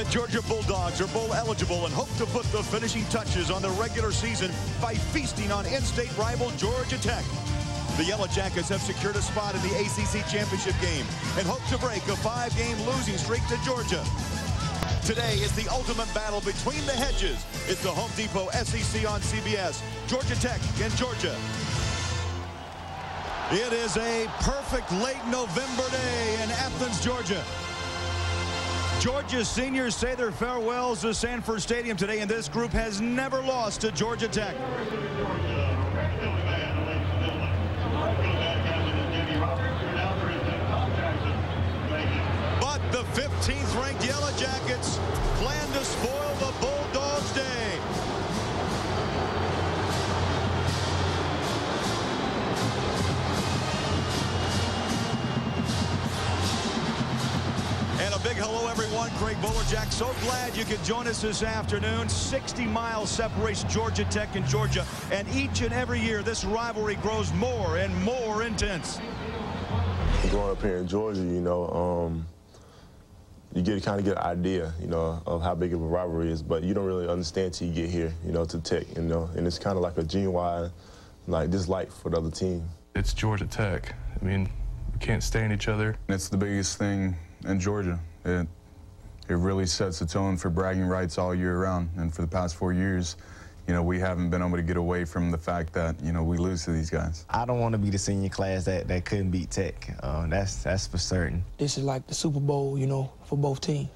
The Georgia Bulldogs are bowl eligible and hope to put the finishing touches on the regular season by feasting on in-state rival Georgia Tech. The Yellow Jackets have secured a spot in the ACC Championship game and hope to break a five-game losing streak to Georgia. Today is the ultimate battle between the hedges. It's the Home Depot SEC on CBS, Georgia Tech and Georgia. It is a perfect late November day in Athens, Georgia. Georgia seniors say their farewells to Sanford Stadium today, and this group has never lost to Georgia Tech. But the 15th ranked Yellow Jackets plan to spoil the Bulldogs' day. And a big hello, everyone. Craig Bolerjack, so glad you could join us this afternoon. 60 miles separates Georgia Tech and Georgia, and each and every year this rivalry grows more and more intense. Growing up here in Georgia, you know, um, you get kind of get an idea, you know, of how big of a rivalry is, but you don't really understand till you get here, you know, to Tech, you know, and it's kind of like a genuine, like dislike for the other team. It's Georgia Tech. I mean, we can't stand each other. It's the biggest thing in Georgia. It, it really sets the tone for bragging rights all year round. And for the past four years, you know, we haven't been able to get away from the fact that, you know, we lose to these guys. I don't want to be the senior class that, that couldn't beat Tech. Uh, that's, that's for certain. This is like the Super Bowl, you know, for both teams.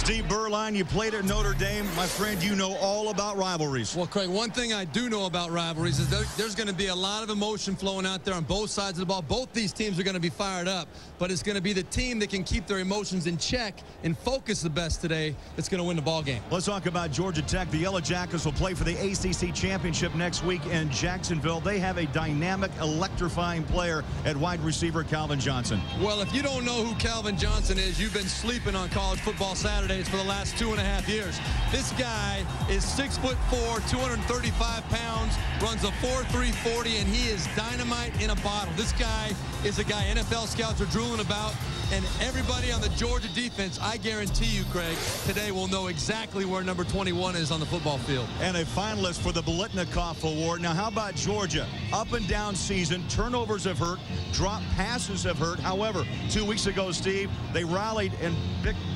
Steve Beuerlein, you played at Notre Dame. My friend, you know all about rivalries. Well, Craig, one thing I do know about rivalries is there, there's going to be a lot of emotion flowing out there on both sides of the ball. Both these teams are going to be fired up, but it's going to be the team that can keep their emotions in check and focus the best today that's going to win the ball game. Let's talk about Georgia Tech. The Yellow Jackets will play for the ACC Championship next week in Jacksonville. They have a dynamic, electrifying player at wide receiver, Calvin Johnson. Well, if you don't know who Calvin Johnson is, you've been sleeping on college football Saturdays for the last two and a half years. This guy is six foot four, 235 pounds, runs a 4.340, and he is dynamite in a bottle. This guy is a guy NFL scouts are drooling about, and everybody on the Georgia defense, I guarantee you, Craig, today will know exactly where number 21 is on the football field. And a finalist for the Biletnikoff Award. Now, how about Georgia? Up and down season, turnovers have hurt, drop passes have hurt. However, two weeks ago, Steve, they rallied and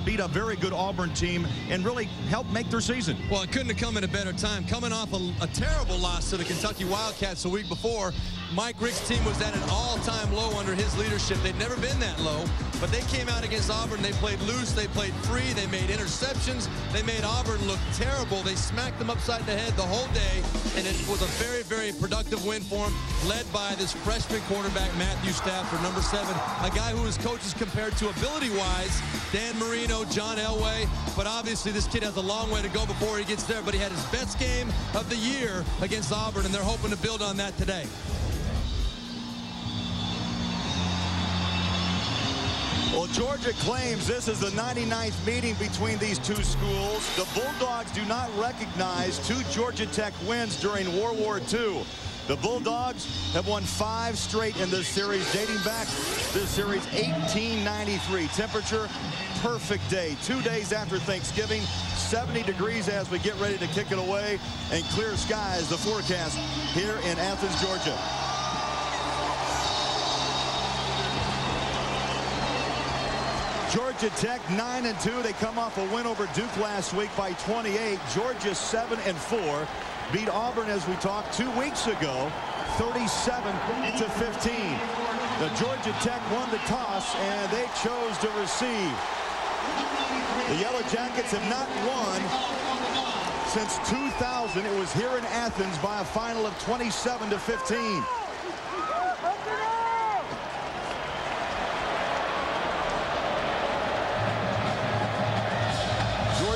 beat a very good Auburn team and really helped make their season. Well, it couldn't have come at a better time. Coming off a, a terrible loss to the Kentucky Wildcats the week before, Mike Richt's team was at an all-time low under his leadership. They'd never been that low, but they came out against Auburn. They played loose. They played free. They made interceptions. They made Auburn look terrible. They smacked them upside the head the whole day, and it was a very, very productive win for them, led by this freshman quarterback, Matthew Stafford, number seven, a guy who his coaches compared to ability-wise, Dan Marino, John Elway, but obviously this kid has a long way to go before he gets there, but he had his best game of the year against Auburn, and they're hoping to build on that today. Well, Georgia claims this is the 99th meeting between these two schools. The Bulldogs do not recognize two Georgia Tech wins during World War II. The Bulldogs have won five straight in this series, dating back this series 1893. Temperature, perfect day. Two days after Thanksgiving, 70 degrees as we get ready to kick it away, and clear skies, the forecast here in Athens, Georgia. Georgia Tech 9 and 2. They come off a win over Duke last week by 28. Georgia 7 and 4. Beat Auburn as we talked two weeks ago 37 to 15. The Georgia Tech won the toss and they chose to receive. The Yellow Jackets have not won since 2000. It was here in Athens by a final of 27 to 15.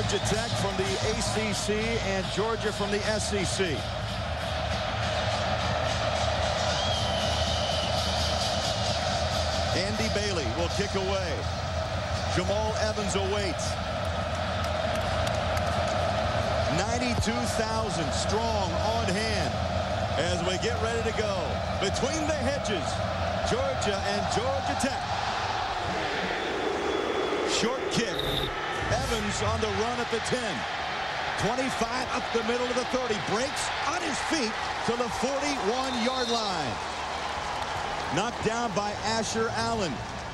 Georgia Tech from the ACC and Georgia from the SEC. Andy Bailey will kick away. Jamal Evans awaits. 92,000 strong on hand as we get ready to go. Between the hedges, Georgia and Georgia Tech. Short kick. Evans on the run at the 10. 25 up the middle of the 30. Breaks on his feet to the 41-yard line. Knocked down by Asher Allen.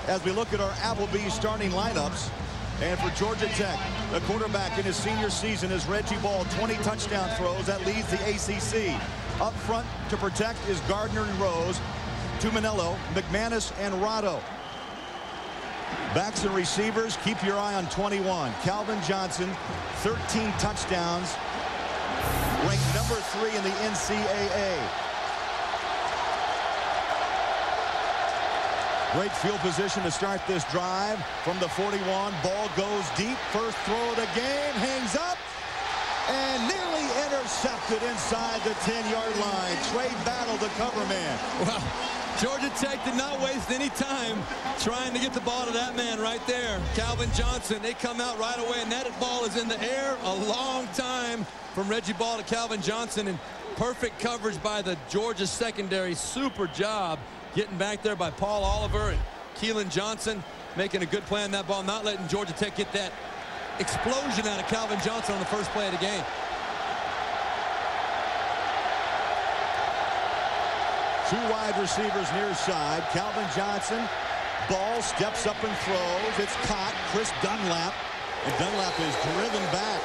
As we look at our Applebee's starting lineups, and for Georgia Tech, the quarterback in his senior season is Reggie Ball, 20 touchdown throws. That leads the ACC. Up front to protect is Gardner and Rose. Tuminello, McManus, and Wrotto. Backs and receivers, keep your eye on 21. Calvin Johnson, 13 touchdowns. Ranked number three in the NCAA. Great field position to start this drive from the 41. Ball goes deep. First throw of the game. Hangs up. And nearly intercepted inside the 10-yard line. Tra Battle, the cover man. Well, Georgia Tech did not waste any time trying to get the ball to that man right there. Calvin Johnson, they come out right away, and that ball is in the air a long time from Reggie Ball to Calvin Johnson, and perfect coverage by the Georgia secondary. Super job getting back there by Paul Oliver and Kelin Johnson making a good play on that ball, not letting Georgia Tech get that explosion out of Calvin Johnson on the first play of the game. Two wide receivers near side. Calvin Johnson. Ball steps up and throws. It's caught. Chris Dunlap. And Dunlap is driven back.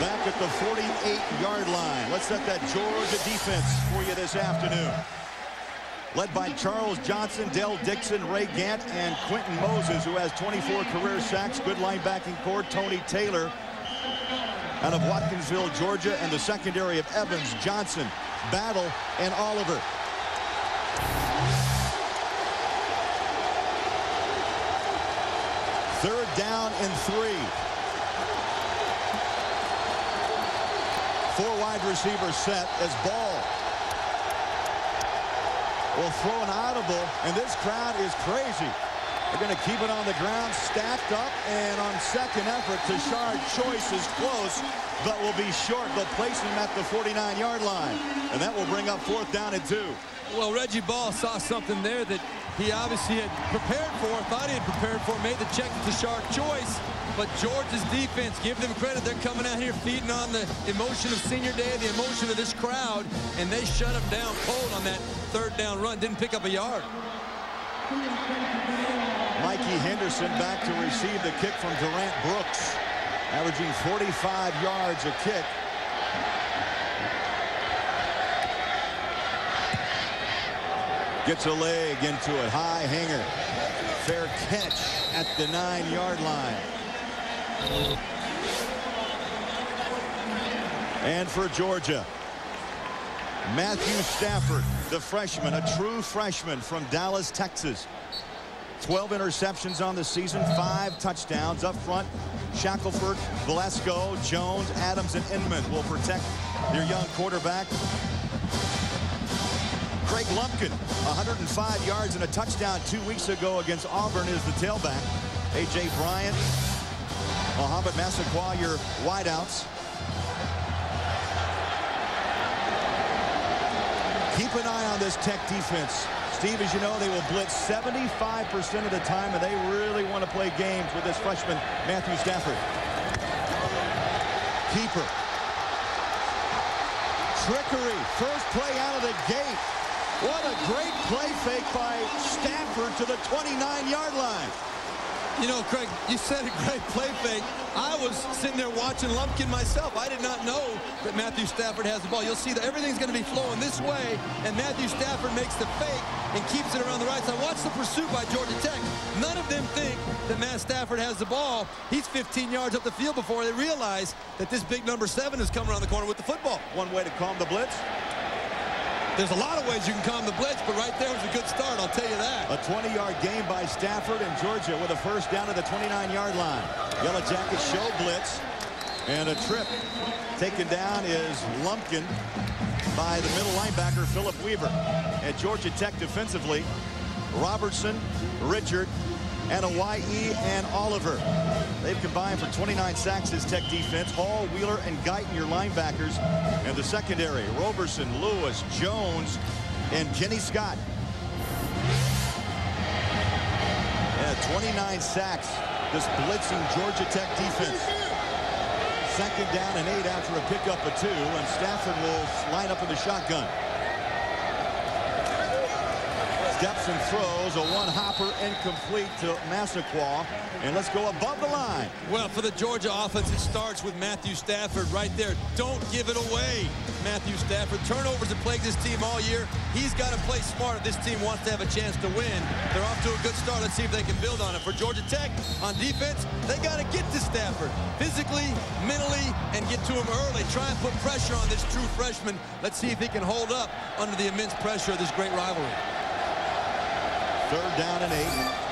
Back at the 48-yard line. Let's set that Georgia defense for you this afternoon. Led by Charles Johnson, Dell Dixon, Ray Gant, and Quentin Moses, who has 24 career sacks. Good linebacking core. Tony Taylor out of Watkinsville, Georgia, and the secondary of Evans, Johnson, Battle, and Oliver. Third down and three. Four wide receivers set as ball. Will throw an audible, and this crowd is crazy. They're going to keep it on the ground, stacked up, and on second effort, Tashard Choice is close, but will be short. They'll place him at the 49-yard line, and that will bring up fourth down and two. Well, Reggie Ball saw something there that he obviously had prepared for, thought he had prepared for, made the check to Sharp Choice. But Georgia's defense, give them credit, they're coming out here feeding on the emotion of senior day, the emotion of this crowd, and they shut him down cold on that third down run, didn't pick up a yard. Mikey Henderson back to receive the kick from Durant Brooks, averaging 45 yards a kick. Gets a leg into it. High hanger. Fair catch at the nine-yard line. And for Georgia, Matthew Stafford, the freshman, a true freshman from Dallas, Texas. 12 interceptions on the season, five touchdowns up front. Shackelford, Velasco, Jones, Adams, and Inman will protect their young quarterback. Craig Lumpkin, 105 yards and a touchdown two weeks ago against Auburn is the tailback. A.J. Bryant, Mohamed Massaquoi, your wideouts. Keep an eye on this Tech defense. Steve, as you know, they will blitz 75% of the time, and they really want to play games with this freshman, Matthew Stafford. Keeper. Trickery. First play out of the gate. What a great play fake by Stafford to the 29-yard line. You know, Craig, you said a great play fake. I was sitting there watching Lumpkin myself. I did not know that Matthew Stafford has the ball. You'll see that everything's going to be flowing this way, and Matthew Stafford makes the fake and keeps it around the right side. Watch the pursuit by Georgia Tech. None of them think that Matt Stafford has the ball. He's 15 yards up the field before they realize that this big number seven is coming around the corner with the football. One way to calm the blitz. There's a lot of ways you can calm the blitz, but right there was a good start, I'll tell you that. A 20-yard gain by Stafford and Georgia with a first down to the 29-yard line. Yellow Jackets show blitz. And a trip taken down is Lumpkin by the middle linebacker, Philip Wheeler. At Georgia Tech defensively, Robertson, Richard, and Anoai and Oliver. They've combined for 29 sacks as Tech defense. Hall, Wheeler, and Guyton, your linebackers. And the secondary, Roberson, Lewis, Jones, and Kenny Scott. Yeah, 29 sacks this blitzing Georgia Tech defense. Second down and eight after a pickup of two, and Stafford will line up in the shotgun. Steps and throws, a one-hopper incomplete to Massaquoi. And let's go above the line. Well, for the Georgia offense, it starts with Matthew Stafford right there. Don't give it away, Matthew Stafford. Turnovers have plagued this team all year. He's got to play smart if this team wants to have a chance to win. They're off to a good start. Let's see if they can build on it. For Georgia Tech, on defense, they got to get to Stafford physically, mentally, and get to him early. Try and put pressure on this true freshman. Let's see if he can hold up under the immense pressure of this great rivalry. Third down and eight.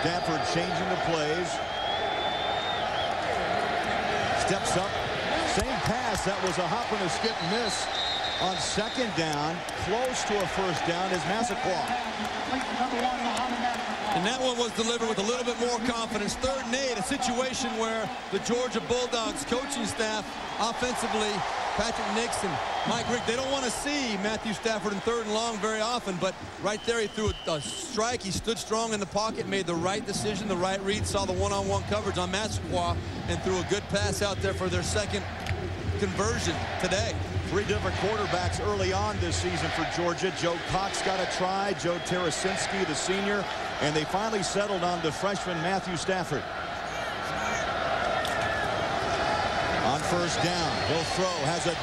Stafford changing the plays. Steps up. Same pass. That was a hop and a skip miss on second down. Close to a first down is Massaquoi. And that one was delivered with a little bit more confidence. Third and eight, a situation where the Georgia Bulldogs coaching staff offensively, Patrick Nixon, Mike Richt, they don't want to see Matthew Stafford in third and long very often, but right there he threw a, strike. He stood strong in the pocket, made the right decision, the right read, saw the one-on-one -on -one coverage on Massaquoi, and threw a good pass out there for their second conversion today. Three different quarterbacks early on this season for Georgia. Joe Cox got a try, Joe Tereshinski, the senior, and they finally settled on the freshman Matthew Stafford. On first down, he'll throw, has a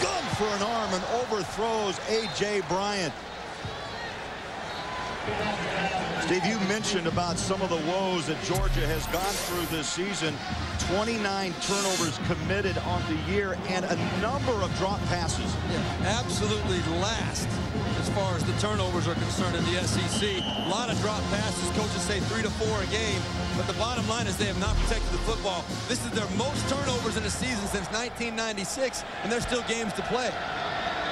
gun for an arm and overthrows A.J. Bryant. Steve, you mentioned about some of the woes that Georgia has gone through this season. 29 turnovers committed on the year and a number of drop passes. Yeah, absolutely last as far as the turnovers are concerned in the SEC. A lot of drop passes. Coaches say three to four a game. But the bottom line is they have not protected the football. This is their most turnovers in a season since 1996, and there's still games to play.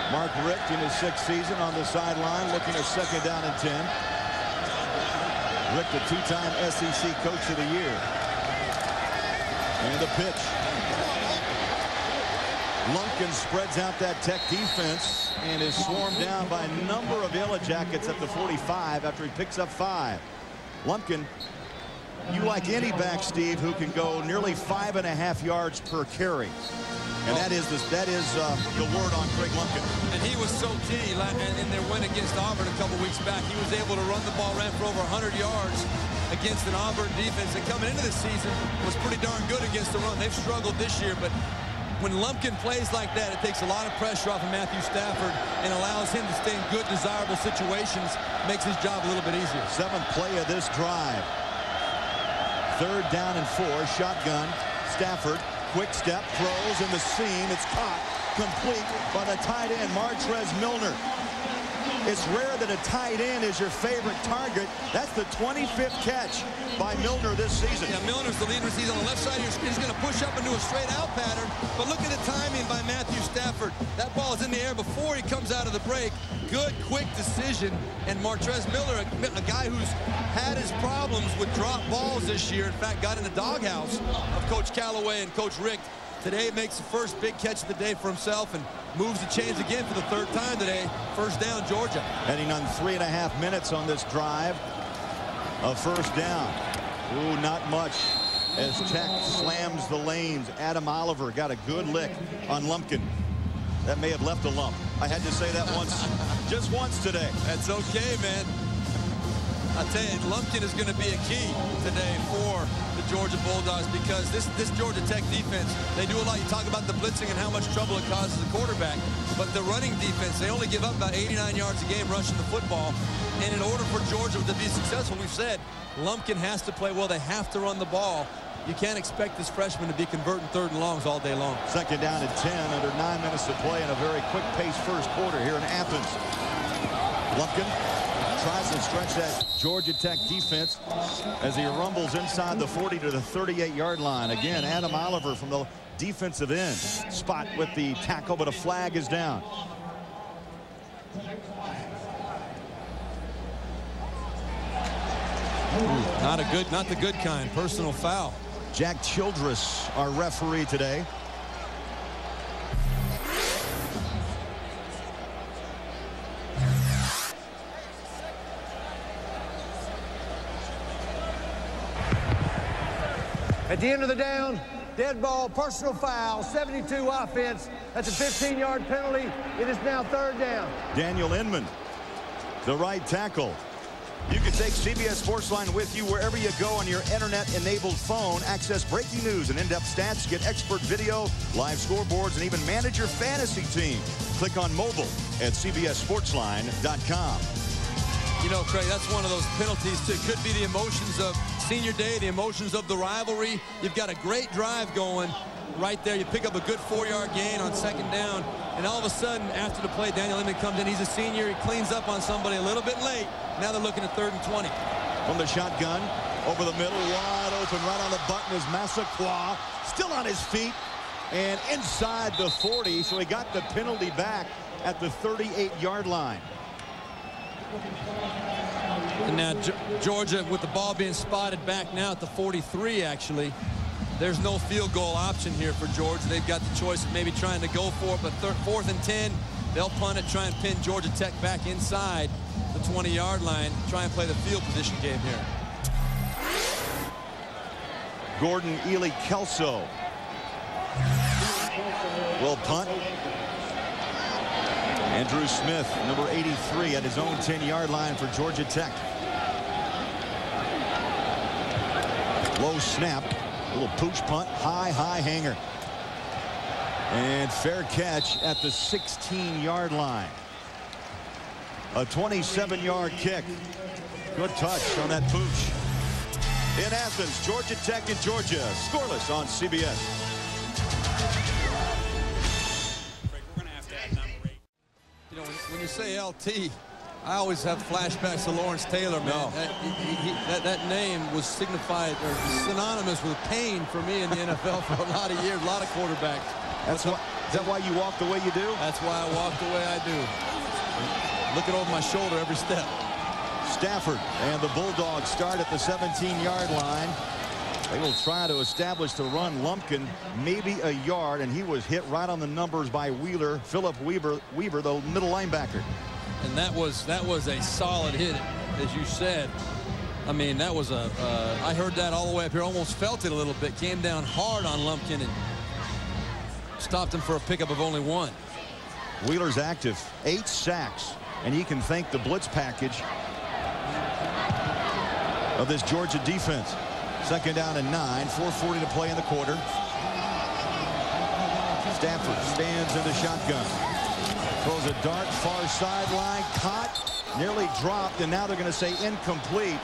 Mark Richt in his sixth season on the sideline looking at second down and 10. Richt, a two-time SEC Coach of the Year. And the pitch. Lumpkin spreads out that Tech defense and is swarmed down by a number of Yellow Jackets at the 45 after he picks up five. Lumpkin, you like any back, Steve, who can go nearly five and a half yards per carry. And that is the, that is uh, the word on Craig Lumpkin. And he was so key in their win against Auburn a couple weeks back. He was able to run the ball, ran for over 100 yards against an Auburn defense that coming into the season was pretty darn good against the run. They've struggled this year, but when Lumpkin plays like that, it takes a lot of pressure off of Matthew Stafford and allows him to stay in good, desirable situations, makes his job a little bit easier. Seventh play of this drive. Third down and four, shotgun, Stafford Quick step, throws in the seam. It's caught complete by the tight end, Martrez Milner. It's rare that a tight end is your favorite target. That's the 25th catch by Milner this season. Yeah, Milner's the lead receiver on the left side. He's going to push up into a straight out pattern. But look at the timing by Matthew Stafford. That ball is in the air before he comes out of the break. Good, quick decision. And Martrez Milner, a, a guy who's had his problems with drop balls this year. In fact, got in the doghouse of Coach Callaway and Coach Richt. Today makes the first big catch of the day for himself and moves the chains again for the third time today. First down, Georgia. Heading on three and a half minutes on this drive. A first down. Ooh, not much as Tech slams the lanes. Adam Oliver got a good lick on Lumpkin. That may have left a lump. I had to say that once, just once today. That's okay, man. I tell you, Lumpkin is going to be a key today for the Georgia Bulldogs because this, this Georgia Tech defense, they do a lot. You talk about the blitzing and how much trouble it causes the quarterback, but the running defense, they only give up about 89 yards a game rushing the football. And in order for Georgia to be successful, we've said, Lumpkin has to play well. They have to run the ball. You can't expect this freshman to be converting third and longs all day long. Second down at 10 under nine minutes to play in a very quick pace first quarter here in Athens. Lumpkin tries to stretch that Georgia Tech defense as he rumbles inside the 40 to the 38-yard line. Again, Adam Oliver from the defensive end spot with the tackle, but a flag is down. Ooh, not a good, not the good kind. Personal foul. Jack Childress, our referee today. At the end of the down, dead ball, personal foul, 72 offense. That's a 15-yard penalty. It is now third down. Daniel Inman, the right tackle. You can take CBS Sportsline with you wherever you go on your internet-enabled phone. Access breaking news and in-depth stats, get expert video, live scoreboards, and even manage your fantasy team. Click on mobile at cbssportsline.com. You know, Craig, that's one of those penalties. Too. It could be the emotions of senior day, the emotions of the rivalry. You've got a great drive going right there. You pick up a good four-yard gain on second down, and all of a sudden, after the play, Daniel Inman comes in. He's a senior. He cleans up on somebody a little bit late. Now they're looking at third and 20. From the shotgun, over the middle, wide open, right on the button is Massaquoi, still on his feet, and inside the 40, so he got the penalty back at the 38-yard line. And now Georgia, with the ball being spotted back now at the 43, actually, there's no field goal option here for Georgia. They've got the choice of maybe trying to go for it, but fourth and 10, they'll punt it, try and pin Georgia Tech back inside the 20-yard line, try and play the field position game here. Gordon Ely Kelso will punt. Andrew Smith, number 83, at his own 10-yard line for Georgia Tech. Low snap, little pooch punt, high, high hanger. And fair catch at the 16-yard line. A 27-yard kick. Good touch on that pooch. In Athens, Georgia Tech and Georgia, scoreless on CBS. you know, when, when you say LT, I always have flashbacks to Lawrence Taylor, man. No. That, he, he, that, that, name was signified or synonymous with pain for me in the NFL for a lot of years, a lot of quarterbacks. That's why, is that why you walk the way you do? That's why I walk the way I do. Looking over my shoulder every step. Stafford and the Bulldogs start at the 17-yard line. They will try to establish the run. Lumpkin maybe a yard, and he was hit right on the numbers by Wheeler, Philip Wheeler, Wheeler, the middle linebacker. And that was that was a solid hit, as you said. I mean, that was a. Uh, I heard that all the way up here, almost felt it a little bit. Came down hard on Lumpkin and stopped him for a pickup of only one. Wheeler's active, eight sacks, and he can thank the blitz package of this Georgia defense. Second down and nine. 4.40 to play in the quarter. Stafford stands in the shotgun. Throws a dart far sideline. Caught. Nearly dropped. And now they're going to say incomplete.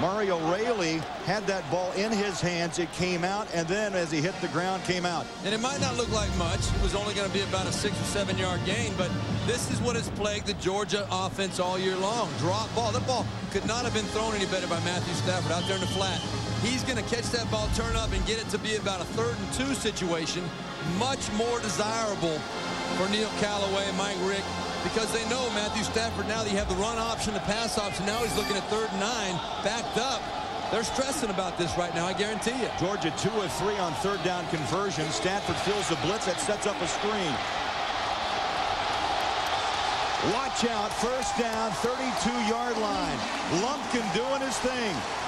Mario Raley had that ball in his hands. It came out, and then as he hit the ground, came out. And it might not look like much. It was only going to be about a six or seven yard gain, but this is what has plagued the Georgia offense all year long. Drop ball. That ball could not have been thrown any better by Matthew Stafford out there in the flat. He's going to catch that ball, turn up, and get it to be about a third and two situation. Much more desirable for Neil Callaway and Mike Richt because they know Matthew Stafford, now that you have the run option, the pass option, now he's looking at third and nine, backed up. They're stressing about this right now, I guarantee you. Georgia two of three on third down conversion. Stafford feels the blitz that sets up a screen. Watch out, first down, 32-yard line. Lumpkin doing his thing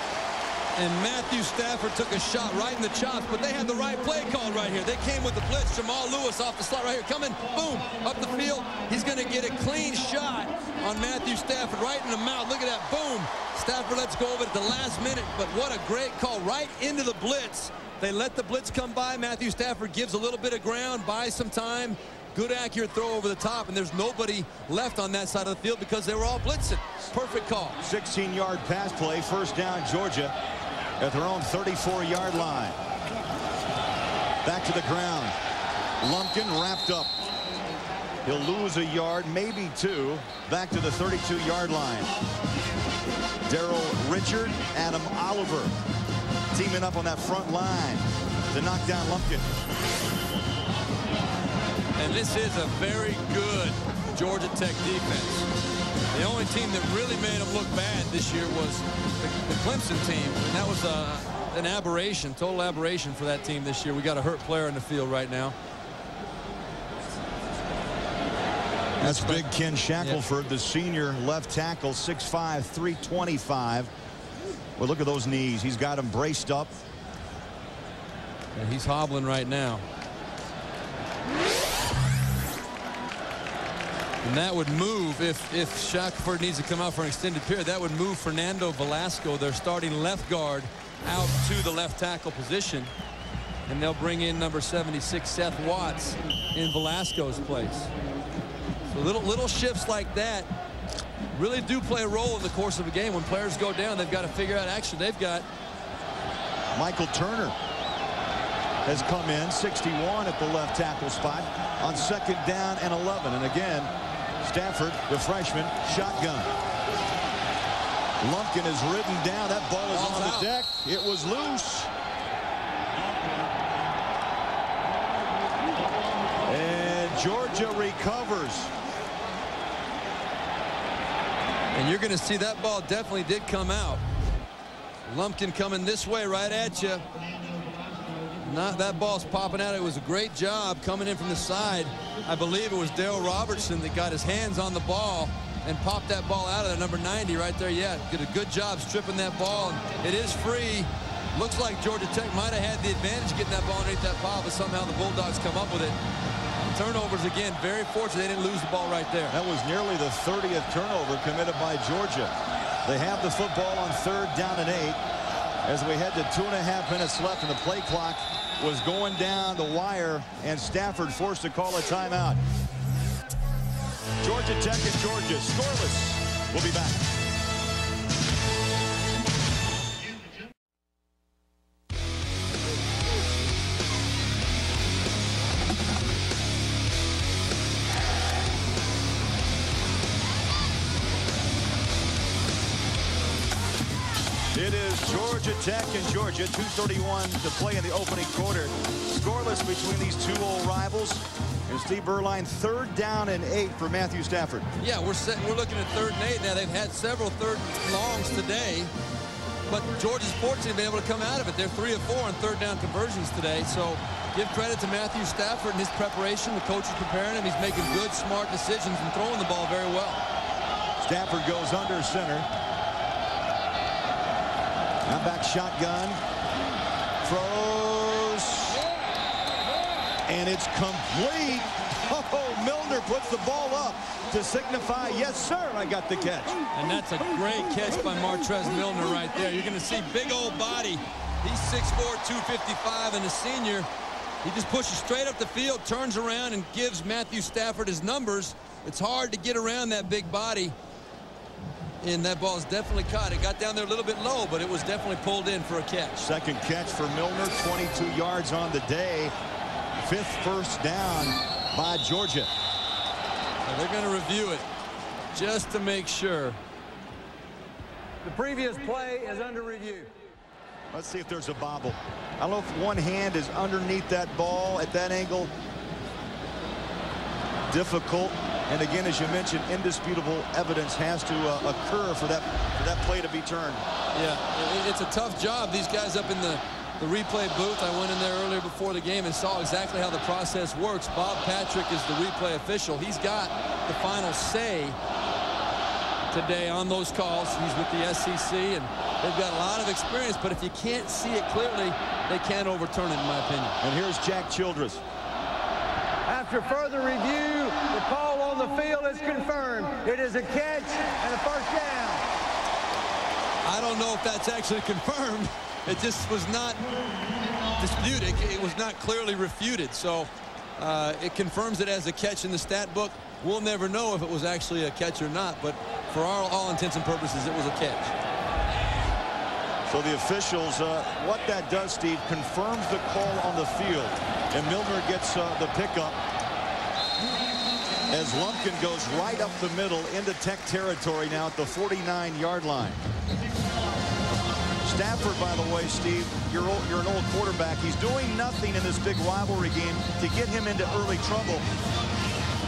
and Matthew Stafford took a shot right in the chops, but they had the right play called right here. They came with the blitz. Jamal Lewis off the slot right here, coming, boom, up the field. He's going to get a clean shot on Matthew Stafford right in the mouth. Look at that, boom. Stafford lets go of it at the last minute, but what a great call right into the blitz. They let the blitz come by. Matthew Stafford gives a little bit of ground, buys some time. Good accurate throw over the top, and there's nobody left on that side of the field because they were all blitzing. Perfect call. 16-yard pass play, first down, Georgia at their own 34-yard line. Back to the ground. Lumpkin wrapped up. He'll lose a yard, maybe two. Back to the 32-yard line. Daryl Richard, Adam Oliver teaming up on that front line to knock down Lumpkin. And this is a very good Georgia Tech defense. The only team that really made them look bad this year was the, the Clemson team, and that was uh, an aberration, total aberration for that team this year. We got a hurt player in the field right now. That's big Ken Shackelford, yep. the senior left tackle, 6'5", 325. Well, look at those knees. He's got them braced up. And he's hobbling right now. And that would move if if Shackelford needs to come out for an extended period. That would move Fernando Velasco, their starting left guard, out to the left tackle position. And they'll bring in number 76 Seth Watts in Velasco's place. So little little shifts like that really do play a role in the course of a game. When players go down, they've got to figure out action. They've got Michael Turner has come in 61 at the left tackle spot on second down and 11 and again Stafford the freshman shotgun Lumpkin is ridden down that ball is Ball's on out. the deck it was loose and Georgia recovers And you're going to see that ball definitely did come out. Lumpkin coming this way right at you. Not that ball's popping out. It was a great job coming in from the side. I believe it was Dale Robertson that got his hands on the ball and popped that ball out of there. Number 90 right there. Yeah, did a good job stripping that ball. It is free. Looks like Georgia Tech might have had the advantage getting that ball underneath that pile, but somehow the Bulldogs come up with it. Turnovers again. Very fortunate they didn't lose the ball right there. That was nearly the 30th turnover committed by Georgia. They have the football on third down and eight as we head to two and a half minutes left and the play clock was going down the wire and Stafford forced to call a timeout. Georgia Tech and Georgia scoreless. We'll be back. Tech and Georgia, 2.31 to play in the opening quarter. Scoreless between these two old rivals. And Steve Beuerlein, third down and eight for Matthew Stafford. Yeah, we're set, we're looking at third and eight now. They've had several third longs today, but Georgia's fortunately been able to come out of it. They're three or four on third down conversions today. So give credit to Matthew Stafford and his preparation. The coach is preparing him. He's making good, smart decisions and throwing the ball very well. Stafford goes under center. Now back shotgun. Throws. And it's complete. Oh, Milner puts the ball up to signify, yes, sir, I got the catch. And that's a great catch by Martrez Milner right there. You're going to see big old body. He's 6'4", 255, and a senior. He just pushes straight up the field, turns around, and gives Matthew Stafford his numbers. It's hard to get around that big body. And that ball is definitely caught. It got down there a little bit low, but it was definitely pulled in for a catch. Second catch for Milner, 22 yards on the day. Fifth first down by Georgia. So they're going to review it just to make sure. The previous play is under review. Let's see if there's a bobble. I don't know if one hand is underneath that ball at that angle. Difficult. And again, as you mentioned, indisputable evidence has to uh, occur for that for that play to be turned. Yeah, it's a tough job. These guys up in the, the replay booth, I went in there earlier before the game and saw exactly how the process works. Bob Patrick is the replay official. He's got the final say today on those calls. He's with the SEC, and they've got a lot of experience, but if you can't see it clearly, they can't overturn it, in my opinion. And here's Jack Childress. After further review, the call on the field is confirmed. It is a catch and a first down. I don't know if that's actually confirmed. It just was not disputed. It was not clearly refuted. So uh, it confirms it as a catch in the stat book. We'll never know if it was actually a catch or not, but for all, all intents and purposes, it was a catch. So the officials, uh, what that does, Steve, confirms the call on the field. And Milner gets uh, the pickup as Lumpkin goes right up the middle into Tech territory now at the 49-yard line. Stafford, by the way, Steve, you're, old, you're an old quarterback. He's doing nothing in this big rivalry game to get him into early trouble.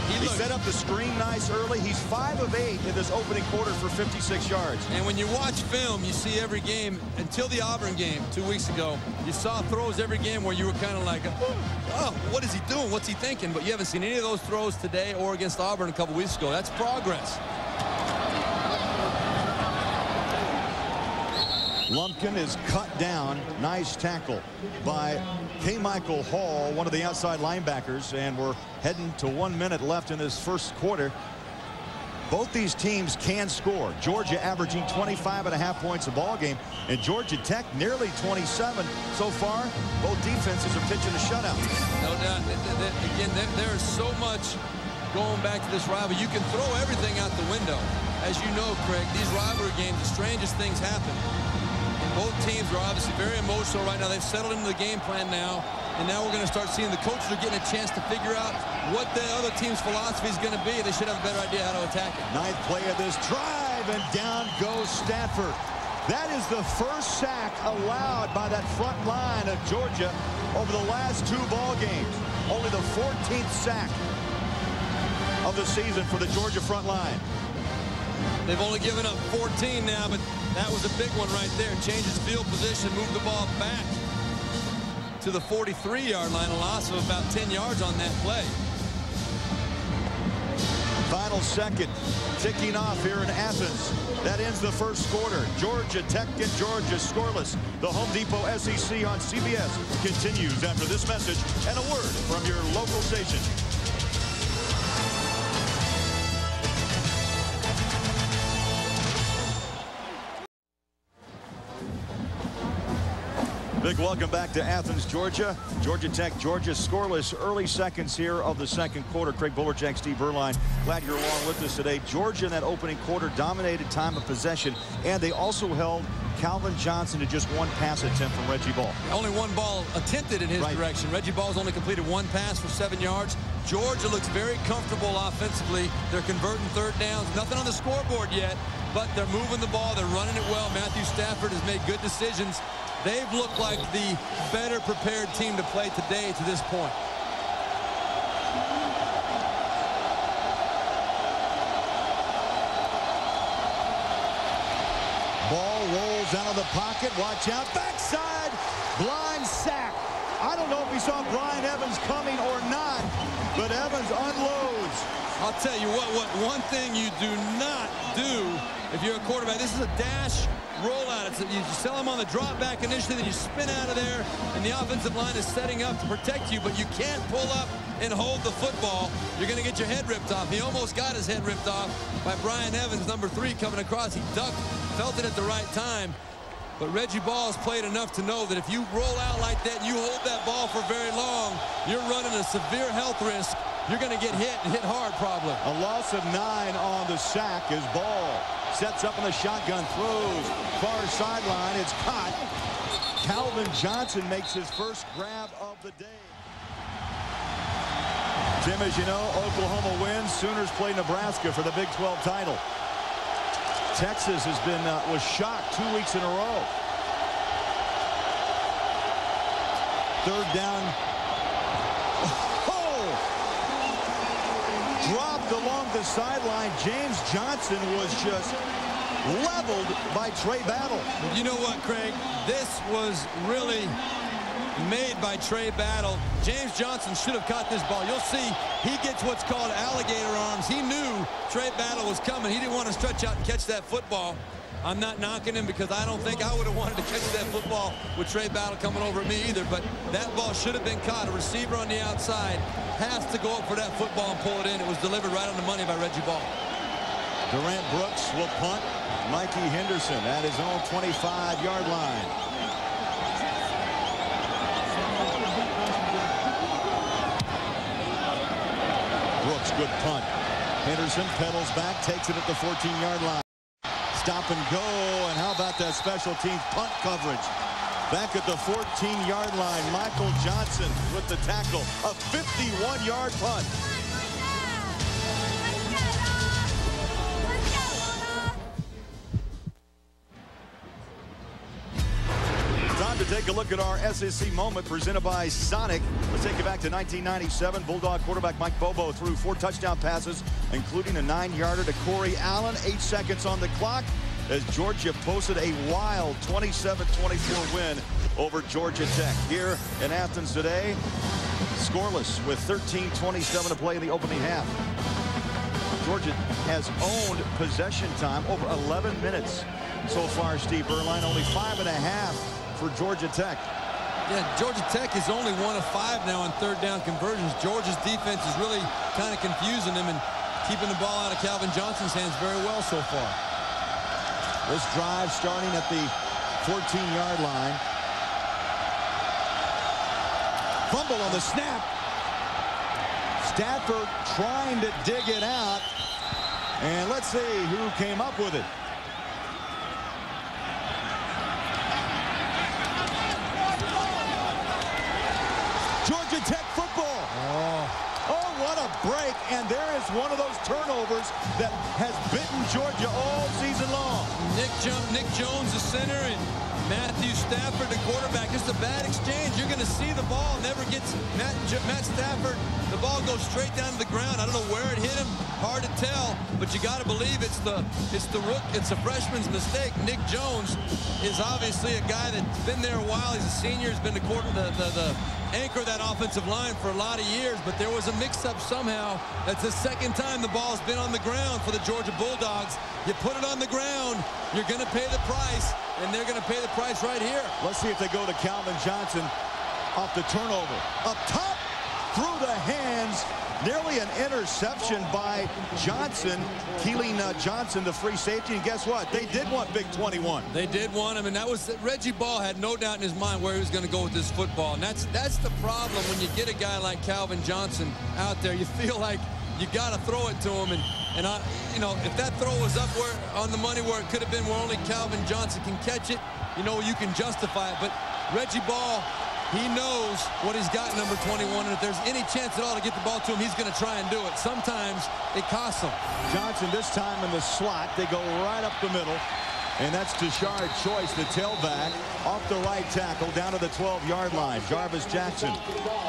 He, looked- set up the screen nice early. He's 5 of 8 in this opening quarter for 56 yards. And when you watch film, you see every game, until the Auburn game two weeks ago, you saw throws every game where you were kind of like, oh, what is he doing? What's he thinking? But you haven't seen any of those throws today or against Auburn a couple weeks ago. That's progress. Lumpkin is cut down. Nice tackle by KaMichael Hall, one of the outside linebackers. And we're heading to one minute left in this first quarter. Both these teams can score. Georgia averaging 25 and a half points a ball game, and Georgia Tech nearly 27 so far. Both defenses are pitching a shutout. No doubt. Again, there is so much going back to this rivalry. You can throw everything out the window. As you know, Craig, these rivalry games, the strangest things happen. Both teams are obviously very emotional right now. They've settled into the game plan now. And now we're going to start seeing the coaches are getting a chance to figure out what the other team's philosophy is going to be. They should have a better idea how to attack it. Ninth play of this drive, and down goes Stafford. That is the first sack allowed by that front line of Georgia over the last two ball games. Only the 14th sack of the season for the Georgia front line. They've only given up 14 now, but that was a big one right there. Changes field position, move the ball back to the 43-yard line, a loss of about 10 yards on that play. Final second ticking off here in Athens. That ends the first quarter. Georgia Tech and Georgia scoreless. The Home Depot SEC on CBS continues after this message and a word from your local station. Big welcome back to Athens, Georgia. Georgia Tech, Georgia scoreless early seconds here of the second quarter. Craig Bolerjack, Steve Beuerlein, glad you're along with us today. Georgia in that opening quarter dominated time of possession, and they also held Calvin Johnson to just one pass attempt from Reggie Ball. Only one ball attempted in his right. direction. Reggie Ball's only completed one pass for seven yards. Georgia looks very comfortable offensively. They're converting third downs. Nothing on the scoreboard yet, but they're moving the ball. They're running it well. Matthew Stafford has made good decisions They've looked like the better prepared team to play today to this point. Ball rolls out of the pocket. Watch out. Backside. Blind sack. I don't know if we saw Brian Evans coming or not, but Evans unloads. I'll tell you what, what one thing you do not do if you're a quarterback, this is a dash rollout. It's you sell them on the drop back initially, then you spin out of there, and the offensive line is setting up to protect you, but you can't pull up and hold the football. You're going to get your head ripped off. He almost got his head ripped off by Brian Evans, number three, coming across. He ducked, felt it at the right time. But Reggie Ball has played enough to know that if you roll out like that and you hold that ball for very long, you're running a severe health risk. You're going to get hit and hit hard probably. A loss of nine on the sack is Ball. Sets up in the shotgun, throws. Far sideline, it's caught. Calvin Johnson makes his first grab of the day. Tim, as you know, Oklahoma wins. Sooners play Nebraska for the Big 12 title. Texas has been uh, was shocked two weeks in a row. Third down. Oh! Dropped along the sideline. James Johnson was just leveled by Tra Battle. You know what, Craig? This was really made by Tra Battle. James Johnson should have caught this ball. You'll see he gets what's called alligator arms. He knew Tra Battle was coming. He didn't want to stretch out and catch that football. I'm not knocking him because I don't think I would have wanted to catch that football with Tra Battle coming over me either, but that ball should have been caught. A receiver on the outside has to go up for that football and pull it in. It was delivered right on the money by Reggie Ball. Durant Brooks will punt. Mikey Henderson at his own 25-yard line. Good punt. Henderson pedals back, takes it at the 14-yard line. Stop and go, and how about that special teams punt coverage? Back at the 14-yard line, Michael Johnson with the tackle, a 51-yard punt. Oh, take a look at our SEC moment presented by Sonic. Let's take you back to 1997. Bulldog quarterback Mike Bobo threw four touchdown passes, including a nine-yarder to Corey Allen. Eight seconds on the clock as Georgia posted a wild 27-24 win over Georgia Tech. Here in Athens today, scoreless with 13-27 to play in the opening half. Georgia has owned possession time over 11 minutes so far, Steve Beuerlein. Only five and a half for Georgia Tech. Yeah, Georgia Tech is only one of five now on third down conversions. Georgia's defense is really kind of confusing them and keeping the ball out of Calvin Johnson's hands very well so far. This drive starting at the 14-yard line. Fumble on the snap. Stafford trying to dig it out. And let's see who came up with it. Georgia Tech football. Oh. oh, what a break. And there is one of those turnovers that has bitten Georgia all season long. Nick, jo Nick Jones, the center, and Matthew Stafford, the quarterback. Just a bad exchange. You're going to see the ball never gets Matt, Matt Stafford. The ball goes straight down to the ground. I don't know where it hit him. Hard to tell, but you got to believe it's the it's the rook. It's a freshman's mistake. Nick Jones is obviously a guy that's been there a while. He's a senior. He's been the quarter the the, the anchor that offensive line for a lot of years, but there was a mix-up somehow. That's the second time the ball's been on the ground for the Georgia Bulldogs. You put it on the ground, you're going to pay the price, and they're going to pay the price right here. Let's see if they go to Calvin Johnson off the turnover. Up top, through the hands Nearly an interception by Johnson, Kelin uh, Johnson, the free safety. And guess what? They did want Big 21. They did want him, and that was Reggie Ball had no doubt in his mind where he was going to go with this football. And that's that's the problem when you get a guy like Calvin Johnson out there. You feel like you got to throw it to him. And, and I, you know, if that throw was up where on the money where it could have been where only Calvin Johnson can catch it, you know, you can justify it. But Reggie Ball he knows what he's got number 21, and if there's any chance at all to get the ball to him, he's going to try and do it. Sometimes it costs him. Johnson this time in the slot. They go right up the middle. And that's Tashard Choice, the tailback, off the right tackle down to the 12-yard line. Jarvis Jackson,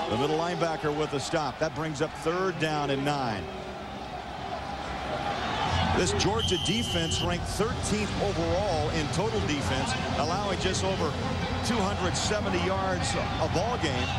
the middle linebacker with a stop. That brings up third down and nine. This Georgia defense ranked 13th overall in total defense, allowing just over 270 yards a ball game.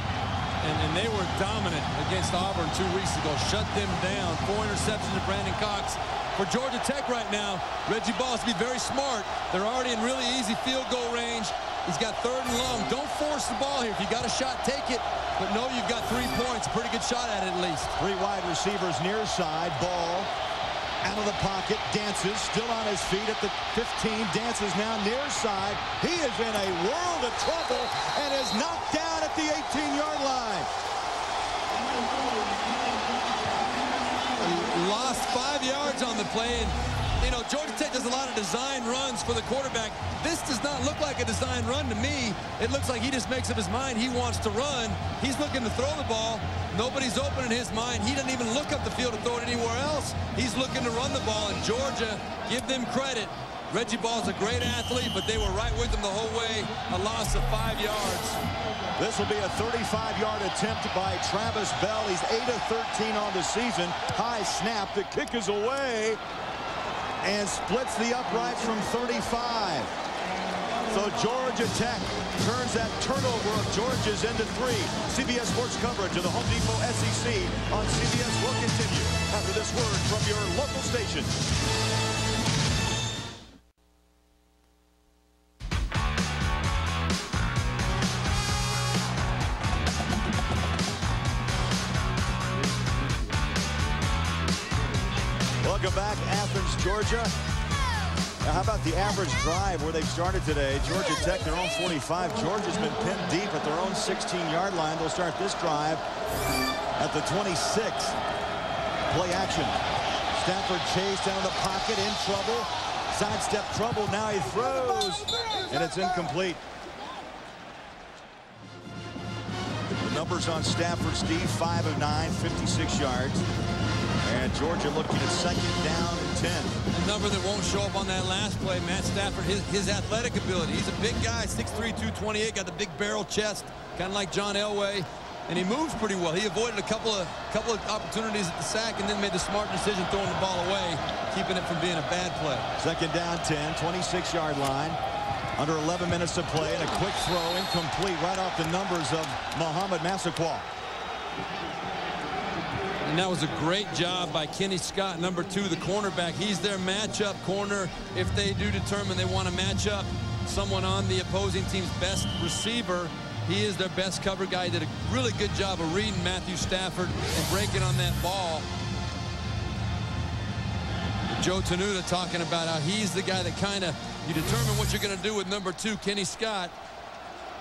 And, and, they were dominant against Auburn two weeks ago. Shut them down. Four interceptions to Brandon Cox. For Georgia Tech right now, Reggie Ball has to be very smart. They're already in really easy field goal range. He's got third and long. Don't force the ball here. If you got a shot, take it. But no, you've got three points. Pretty good shot at it at least. Three wide receivers near side. Ball out of the pocket, dances, still on his feet at the 15, dances now near side. He is in a world of trouble and is knocked down at the 18-yard line. Lost five yards on the play, and you know, Georgia Tech does a lot of design runs for the quarterback. This does not look like a design run to me. It looks like he just makes up his mind he wants to run. He's looking to throw the ball. Nobody's open in his mind. He doesn't even look up the field to throw it anywhere else. He's looking to run the ball, and Georgia, give them credit. Reggie Ball's a great athlete, but they were right with him the whole way. A loss of five yards. This will be a 35-yard attempt by Travis Bell. He's 8 of 13 on the season. High snap. The kick is away and splits the uprights from 35. So Georgia Tech turns that turnover of Georgia's into three. CBS Sports coverage of the Home Depot SEC on CBS will continue after this word from your local station. Georgia. Now, how about the average drive where they've started today? Georgia Tech, their own 45. Georgia's been pinned deep at their own 16-yard line. They'll start this drive at the 26. Play action. Stafford chased down the pocket, in trouble. Sidestep trouble. Now he throws, and it's incomplete. The numbers on Stafford, Steve, 5 of 9, 56 yards. And Georgia looking at second down and 10. Number that won't show up on that last play, Matt Stafford, his, his athletic ability. He's a big guy, 6'3", 228, got the big barrel chest, kind of like John Elway. And he moves pretty well. He avoided a couple of couple of opportunities at the sack and then made the smart decision throwing the ball away, keeping it from being a bad play. Second down 10, 26-yard line. Under 11 minutes to play, and a quick throw incomplete right off the numbers of Mohamed Massaquoi. And that was a great job by Kenny Scott, number two, the cornerback. He's their matchup corner if they do determine they want to match up someone on the opposing team's best receiver. He is their best cover guy. He did a really good job of reading Matthew Stafford and breaking on that ball. Jon Tenuta talking about how he's the guy that kind of, you determine what you're going to do with number two, Kenny Scott,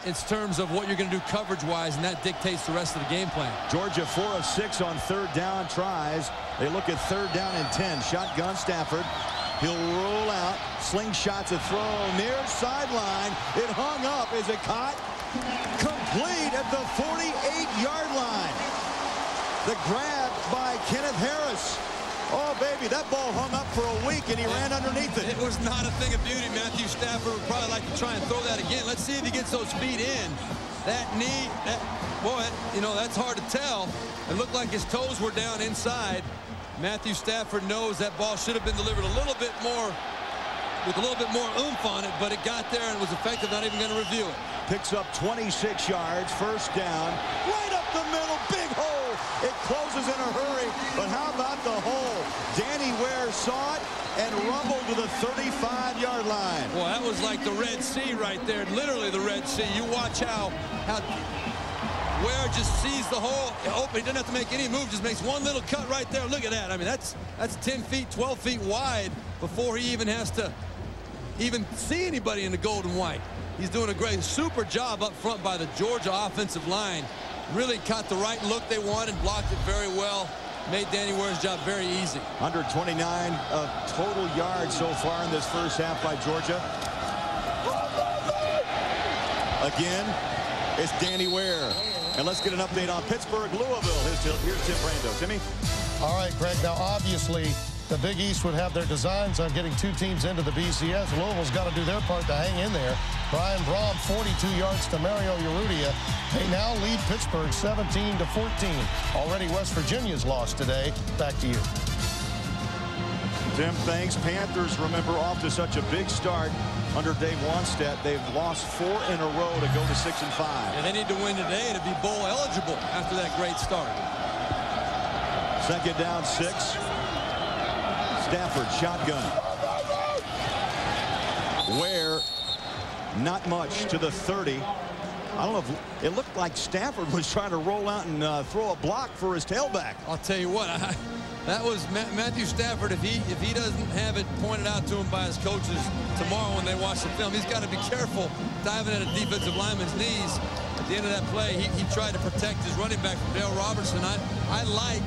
in terms of what you're going to do coverage-wise, and that dictates the rest of the game plan. Georgia 4 of 6 on third down tries. They look at third down and 10. Shotgun Stafford. He'll roll out. Slingshot's a throw near sideline. It hung up. Is it caught? Complete at the 48-yard line. The grab by Kenneth Harris. Oh, baby, that ball hung up for a week, and he ran underneath it. It was not a thing of beauty. Matthew Stafford would probably like to try and throw that again. Let's see if he gets those feet in. That knee, that, boy, you know, that's hard to tell. It looked like his toes were down inside. Matthew Stafford knows that ball should have been delivered a little bit more, with a little bit more oomph on it, but it got there and was effective, not even going to review it. Picks up 26 yards, first down, right up the middle, big hole. It closes in a hurry, but how about the hole? Danny Ware saw it and rumbled to the 35-yard line. Well, that was like the Red Sea right there, literally the Red Sea. You watch how, how Ware just sees the hole. Open. He doesn't have to make any move. Just makes one little cut right there. Look at that. I mean, that's that's 10 feet, 12 feet wide before he even has to even see anybody in the gold and white. He's doing a great, super job up front by the Georgia offensive line. Really caught the right look they wanted, blocked it very well. Made Danny Ware's job very easy. 129 of total yards so far in this first half by Georgia. Again, it's Danny Ware. And let's get an update on Pittsburgh, Louisville. Here's, here's Tim Brando. Timmy? All right, Greg. Now, obviously, the Big East would have their designs on getting two teams into the BCS. Louisville's got to do their part to hang in there. Brian Brohm, 42 yards to Mario Urrutia. They now lead Pittsburgh 17 to 14. Already West Virginia's lost today. Back to you. Tim, thanks. Panthers, remember, off to such a big start under Dave Wannstedt. They've lost four in a row to go to six and five. And they need to win today to be bowl eligible after that great start. Second down, six. Stafford, shotgun. Ware, not much to the 30. I don't know if it looked like Stafford was trying to roll out and uh, throw a block for his tailback. I'll tell you what, I, that was Ma Matthew Stafford. If he if he doesn't have it pointed out to him by his coaches tomorrow when they watch the film, he's got to be careful diving at a defensive lineman's knees. At the end of that play, he, he tried to protect his running back from Dale Robertson. I I like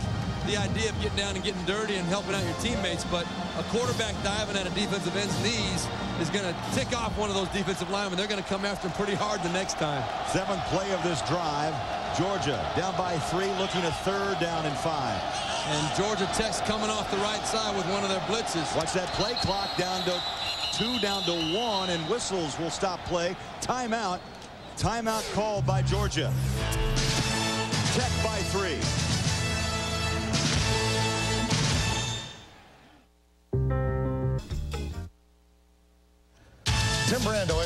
the idea of getting down and getting dirty and helping out your teammates, but a quarterback diving at a defensive end's knees is going to tick off one of those defensive linemen. They're going to come after him pretty hard the next time. Seventh play of this drive. Georgia down by three, looking at third down and five. And Georgia Tech's coming off the right side with one of their blitzes. Watch that play clock down to two, down to one, and whistles will stop play. Timeout. Timeout called by Georgia. Tech by three.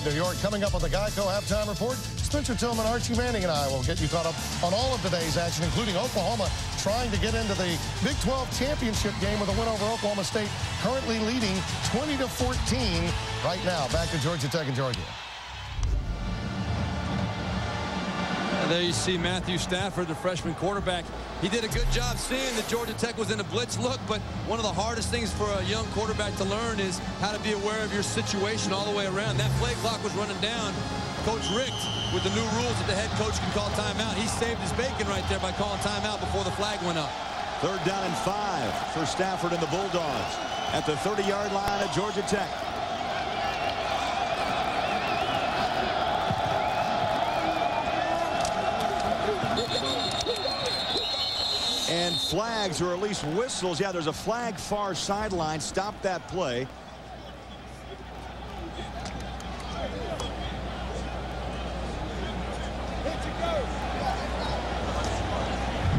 New York. Coming up on the Geico Halftime Report, Spencer Tillman, Archie Manning, and I will get you caught up on all of today's action, including Oklahoma trying to get into the Big 12 championship game with a win over Oklahoma State, currently leading 20 to 14 right now. Back to Georgia Tech and Georgia. And there you see Matthew Stafford, the freshman quarterback. He did a good job seeing that Georgia Tech was in a blitz look, but one of the hardest things for a young quarterback to learn is how to be aware of your situation all the way around. That play clock was running down. Coach Richt, with the new rules that the head coach can call timeout, he saved his bacon right there by calling timeout before the flag went up. Third down and five for Stafford and the Bulldogs at the 30-yard line at Georgia Tech. Flags, or at least whistles. Yeah, there's a flag far sideline. Stop that play.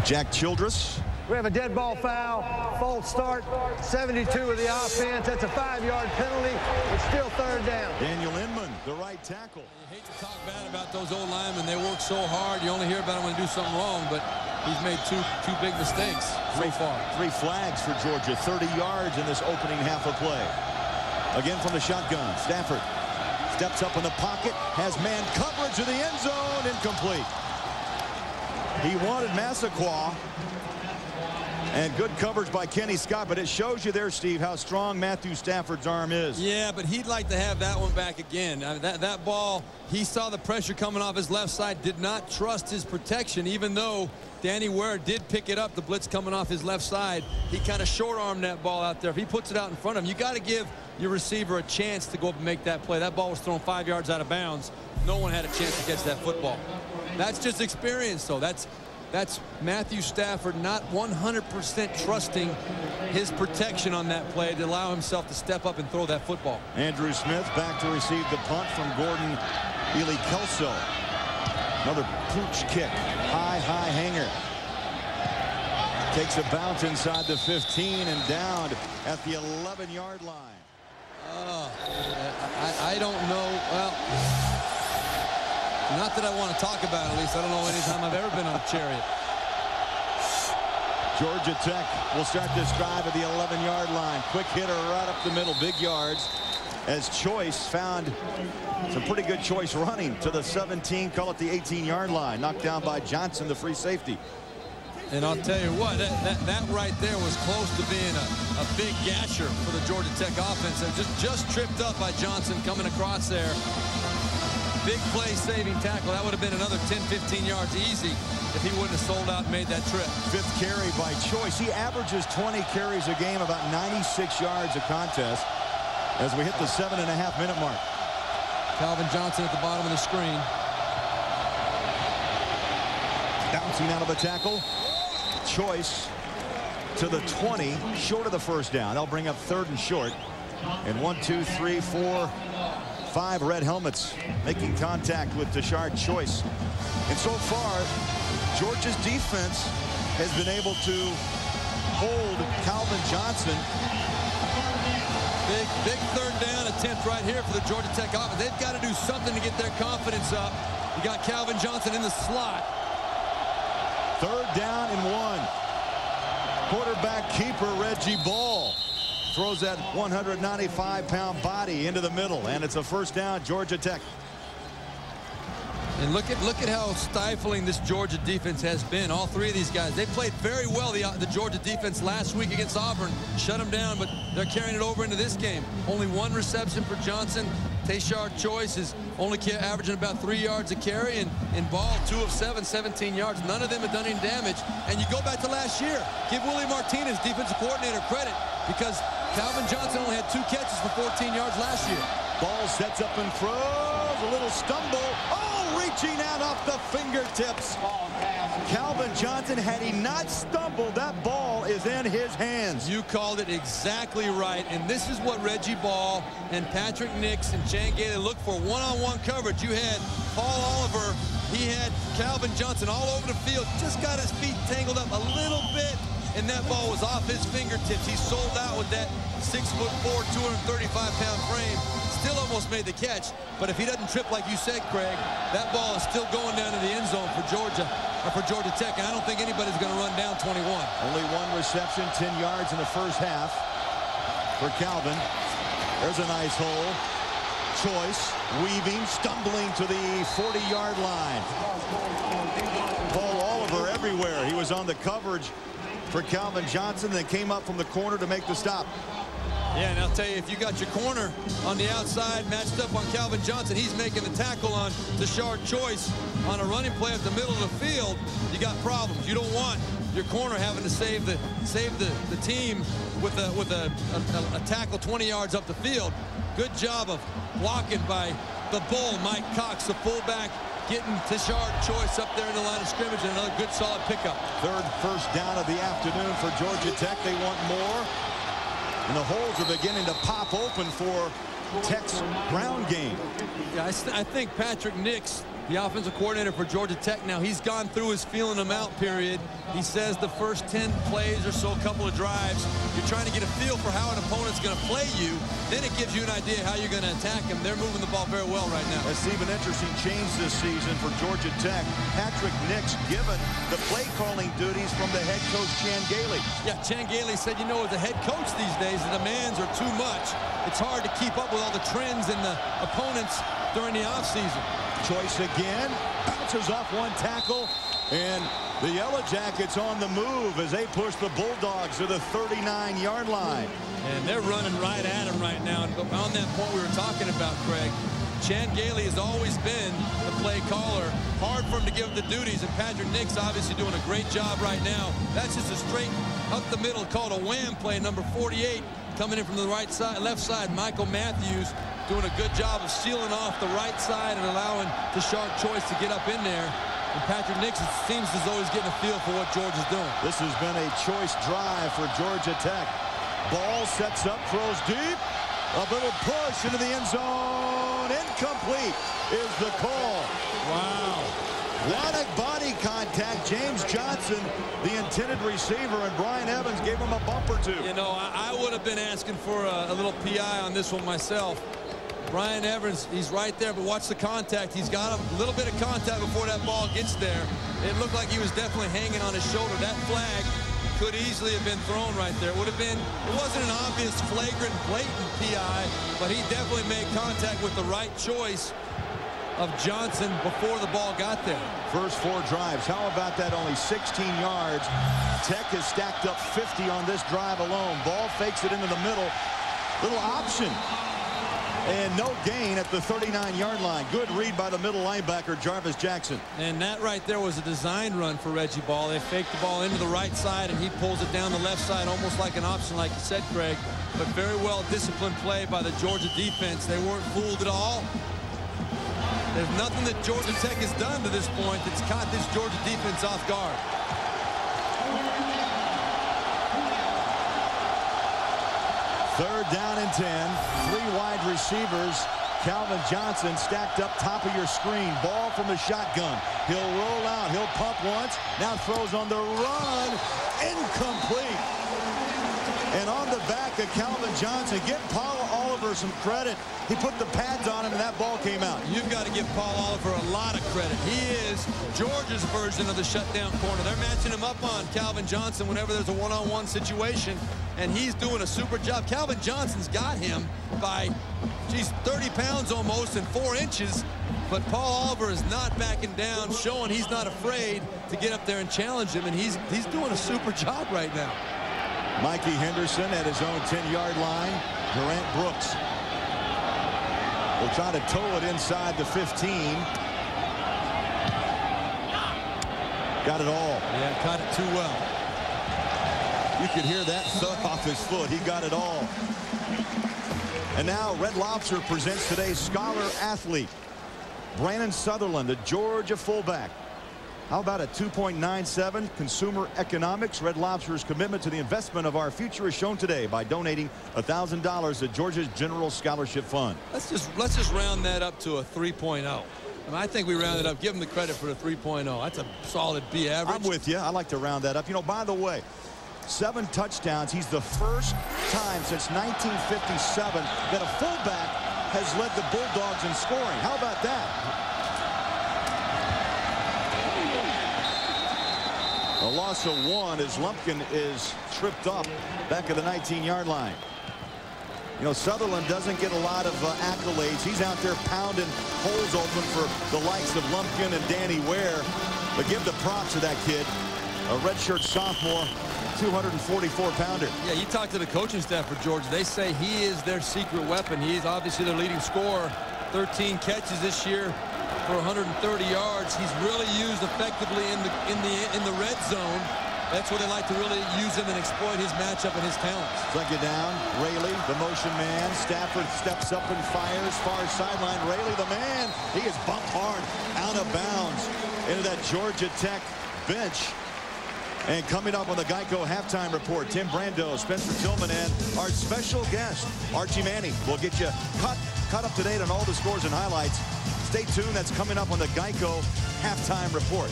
Jack Childress. We have a dead ball foul, false start, 72 of the offense. That's a five-yard penalty. It's still third down. Daniel Inman, the right tackle. You hate to talk bad about those old linemen. They work so hard. You only hear about them when they do something wrong, but he's made two two big mistakes three, so far. Three flags for Georgia, 30 yards in this opening half of play. Again from the shotgun, Stafford steps up in the pocket, has man coverage of the end zone, incomplete. He wanted Massaquoi, and good coverage by Kenny Scott, but it shows you there, Steve, how strong Matthew Stafford's arm is. Yeah, but he'd like to have that one back again. I mean, that, that ball, he saw the pressure coming off his left side, did not trust his protection, even though Danny Ware did pick it up, the blitz coming off his left side. He kind of short-armed that ball out there. If he puts it out in front of him, you got to give your receiver a chance to go up and make that play. That ball was thrown five yards out of bounds. No one had a chance to catch that football. That's just experience, though. That's that's Matthew Stafford not 100% trusting his protection on that play to allow himself to step up and throw that football. Andrew Smith back to receive the punt from Gordon Ely Kelso. Another pooch kick. High, high hanger. Takes a bounce inside the 15 and down at the 11-yard line. Uh, I, I don't know. Well, not that I want to talk about at least. I don't know any time I've ever been on a chariot. Georgia Tech will start this drive at the 11-yard line. Quick hitter right up the middle, big yards. As Choice found some pretty good choice running to the 17, call it the 18-yard line. Knocked down by Johnson, the free safety. And I'll tell you what, that, that, that right there was close to being a, a big gasher for the Georgia Tech offense. And just, just tripped up by Johnson coming across there. Big play saving tackle. That would have been another 10, 15 yards easy if he wouldn't have sold out and made that trip. Fifth carry by Choice. He averages 20 carries a game, about 96 yards a contest as we hit the seven and a half minute mark. Calvin Johnson at the bottom of the screen. Bouncing out of a tackle. Choice to the 20, short of the first down. They'll bring up third and short. And one, two, three, four, five red helmets making contact with Tashard Choice. And so far, Georgia's defense has been able to hold Calvin Johnson. Big, big third down attempt right here for the Georgia Tech offense. They've got to do something to get their confidence up. You got Calvin Johnson in the slot. Third down and one. Quarterback keeper Reggie Ball throws that 195-pound body into the middle, and it's a first down, Georgia Tech. And look at look at how stifling this Georgia defense has been. All three of these guys, they played very well the, the Georgia defense last week against Auburn. Shut them down, but they're carrying it over into this game. Only one reception for Johnson. Tashard Choice is only averaging about three yards a carry, and, and Ball, two of seven, 17 yards. None of them have done any damage. And you go back to last year. Give Willie Martinez, defensive coordinator, credit because Calvin Johnson only had two catches for 14 yards last year. Ball sets up and throws. A little stumble. Oh, reaching out off the fingertips. Calvin Johnson, had he not stumbled, that ball is in his hands. You called it exactly right. And this is what Reggie Ball and Patrick Nix and Chan Gailey look for. One-on-one -on -one coverage. You had Paul Oliver. He had Calvin Johnson all over the field. Just got his feet tangled up a little bit and that ball was off his fingertips. He sold out with that six foot four, 235 pound frame. Still almost made the catch, but if he doesn't trip like you said, Craig, that ball is still going down to the end zone for Georgia, or for Georgia Tech, and I don't think anybody's going to run down 21. Only one reception, 10 yards in the first half for Calvin. There's a nice hole. Choice, weaving, stumbling to the 40-yard line. Paul Oliver everywhere. He was on the coverage for Calvin Johnson that came up from the corner to make the stop. Yeah, and I'll tell you, if you got your corner on the outside matched up on Calvin Johnson, he's making the tackle on Tashard Choice on a running play at the middle of the field, you got problems. You don't want your corner having to save the save the, the team with a with a, a, a tackle 20 yards up the field. Good job of blocking by the bull, Mike Cox, the fullback, getting Tashard Choice up there in the line of scrimmage and another good solid pickup. Third first down of the afternoon for Georgia Tech. They want more. And the holes are beginning to pop open for Tech's ground game. Yeah, I, I think Patrick Nix the offensive coordinator for Georgia Tech now. He's gone through his feeling them out period. He says the first 10 plays or so, a couple of drives, you're trying to get a feel for how an opponent's going to play you. Then it gives you an idea how you're going to attack them. They're moving the ball very well right now. That's even interesting change this season for Georgia Tech. Patrick Nix given the play calling duties from the head coach Chan Gailey. Yeah, Chan Gailey said, you know, as a head coach these days, the demands are too much. It's hard to keep up with all the trends and the opponents during the offseason. Choice again. Bounces off one tackle. And the Yellow Jackets on the move as they push the Bulldogs to the 39-yard line. And they're running right at him right now. And on that point we were talking about, Craig, Chan Gailey has always been the play caller. Hard for him to give the duties, and Patrick Nix obviously doing a great job right now. That's just a straight up the middle called a wham play, number 48, coming in from the right side, left side. Michael Matthews doing a good job of sealing off the right side and allowing Tashard Choice to get up in there. And Patrick Nixon seems as though he's getting a feel for what Georgia's doing. This has been a choice drive for Georgia Tech. Ball sets up, throws deep. A little push into the end zone. Incomplete is the call. Wow. What a body contact. James Johnson, the intended receiver, and Bryan Evans gave him a bump or two. You know, I, I would have been asking for a, a little PI on this one myself. Bryan Evans, he's right there, but watch the contact. He's got a little bit of contact before that ball gets there. It looked like he was definitely hanging on his shoulder. That flag could easily have been thrown right there. It would have been, it wasn't an obvious, flagrant, blatant PI, but he definitely made contact with the right choice of Johnson before the ball got there. First four drives. How about that? Only 16 yards. Tech has stacked up 50 on this drive alone. Ball fakes it into the middle. Little option and no gain at the 39-yard line. Good read by the middle linebacker, Jarvis Jackson. And that right there was a design run for Reggie Ball. They faked the ball into the right side, and he pulls it down the left side almost like an option, like you said, Craig. But very well disciplined play by the Georgia defense. They weren't fooled at all. There's nothing that Georgia Tech has done to this point that's caught this Georgia defense off guard. Third down and 10. Three wide receivers. Calvin Johnson stacked up top of your screen. Ball from the shotgun. He'll roll out. He'll pump once. Now throws on the run. Incomplete. And on the back of Calvin Johnson, get Paul Oliver some credit. He put the pads on him, and that ball came out. You've got to give Paul Oliver a lot of credit. He is Georgia's version of the shutdown corner. They're matching him up on Calvin Johnson whenever there's a one-on-one -on -one situation, and he's doing a super job. Calvin Johnson's got him by, geez, 30 pounds almost and four inches, but Paul Oliver is not backing down, showing he's not afraid to get up there and challenge him, and he's, he's doing a super job right now. Mikey Henderson at his own 10-yard line. Durant Brooks will try to tow it inside the 15. Got it all. Yeah, caught it too well. You could hear that thud off his foot. He got it all. And now Red Lobster presents today's scholar athlete. Brannan Southerland, the Georgia fullback. How about a 2.97 consumer economics? Red Lobster's commitment to the investment of our future is shown today by donating $1,000 to Georgia's General Scholarship Fund. Let's just let's just round that up to a 3.0. I, mean, I think we rounded up. Give him the credit for the 3.0. That's a solid B average. I'm with you. I like to round that up. You know, by the way, seven touchdowns. He's the first time since 1957 that a fullback has led the Bulldogs in scoring. How about that? A loss of one as Lumpkin is tripped up back at the 19-yard line. You know, Southerland doesn't get a lot of uh, accolades. He's out there pounding holes open for the likes of Lumpkin and Danny Ware. But give the props to that kid, a redshirt sophomore, 244-pounder. Yeah, you talk to the coaching staff for Georgia. They say he is their secret weapon. He's obviously their leading scorer. 13 catches this year for 130 yards. He's really used effectively in the in the in the red zone. That's where they like to really use him and exploit his matchup and his talents. Second down, Raley, the motion man. Stafford steps up and fires far sideline. Raley, the man, he is bumped hard out of bounds into that Georgia Tech bench. And coming up on the Geico halftime report, Tim Brando, Spencer Tillman, and our special guest, Archie Manning, will get you cut, cut up to date on all the scores and highlights Stay tuned. That's coming up on the Geico halftime report.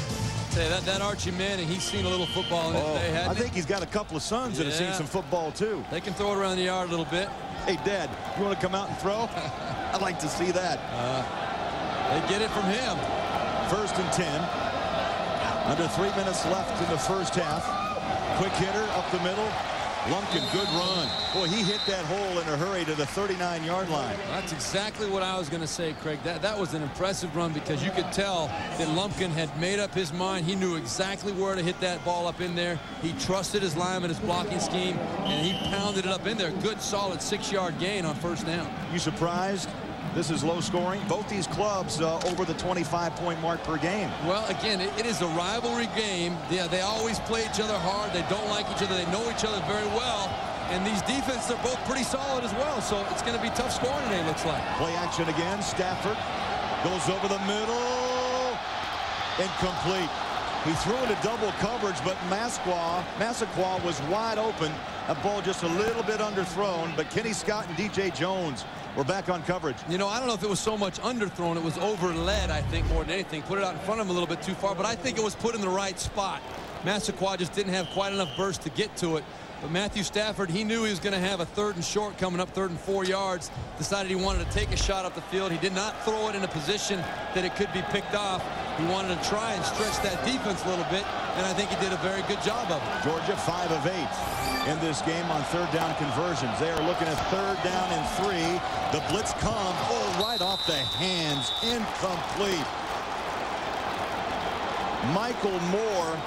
Say that, that Archie Manning, he's seen a little football in Oh, his day, I hasn't he? think he's got a couple of sons that have seen some football too. They can throw it around the yard a little bit. Hey, Dad, you want to come out and throw? I'd like to see that. Uh, they get it from him. First and 10. Under three minutes left in the first half. Quick hitter up the middle. Lumpkin, good run. Boy, he hit that hole in a hurry to the 39-yard line. That's exactly what I was going to say, Craig. That, that was an impressive run because you could tell that Lumpkin had made up his mind. He knew exactly where to hit that ball up in there. He trusted his lineman, his blocking scheme, and he pounded it up in there. Good, solid six-yard gain on first down. You surprised? This is low scoring. Both these clubs uh, over the 25-point mark per game. Well, again, it, it is a rivalry game. Yeah, they always play each other hard. They don't like each other. They know each other very well. And these defenses are both pretty solid as well. So it's going to be tough scoring today, looks like. Play action again. Stafford goes over the middle. Incomplete. He threw into double coverage, but Masqua, Massaquoi was wide open. A ball just a little bit underthrown, but Kenny Scott and DJ Jones were back on coverage. You know, I don't know if it was so much underthrown. It was overled, I think, more than anything. Put it out in front of him a little bit too far, but I think it was put in the right spot. Massaquoi just didn't have quite enough burst to get to it. But Matthew Stafford, he knew he was going to have a third and short coming up, third and four yards. Decided he wanted to take a shot up the field. He did not throw it in a position that it could be picked off. He wanted to try and stretch that defense a little bit, and I think he did a very good job of it. Georgia, five of eight in this game on third down conversions. They are looking at third down and three. The blitz comes, oh, right off the hands, incomplete. Michael Moore,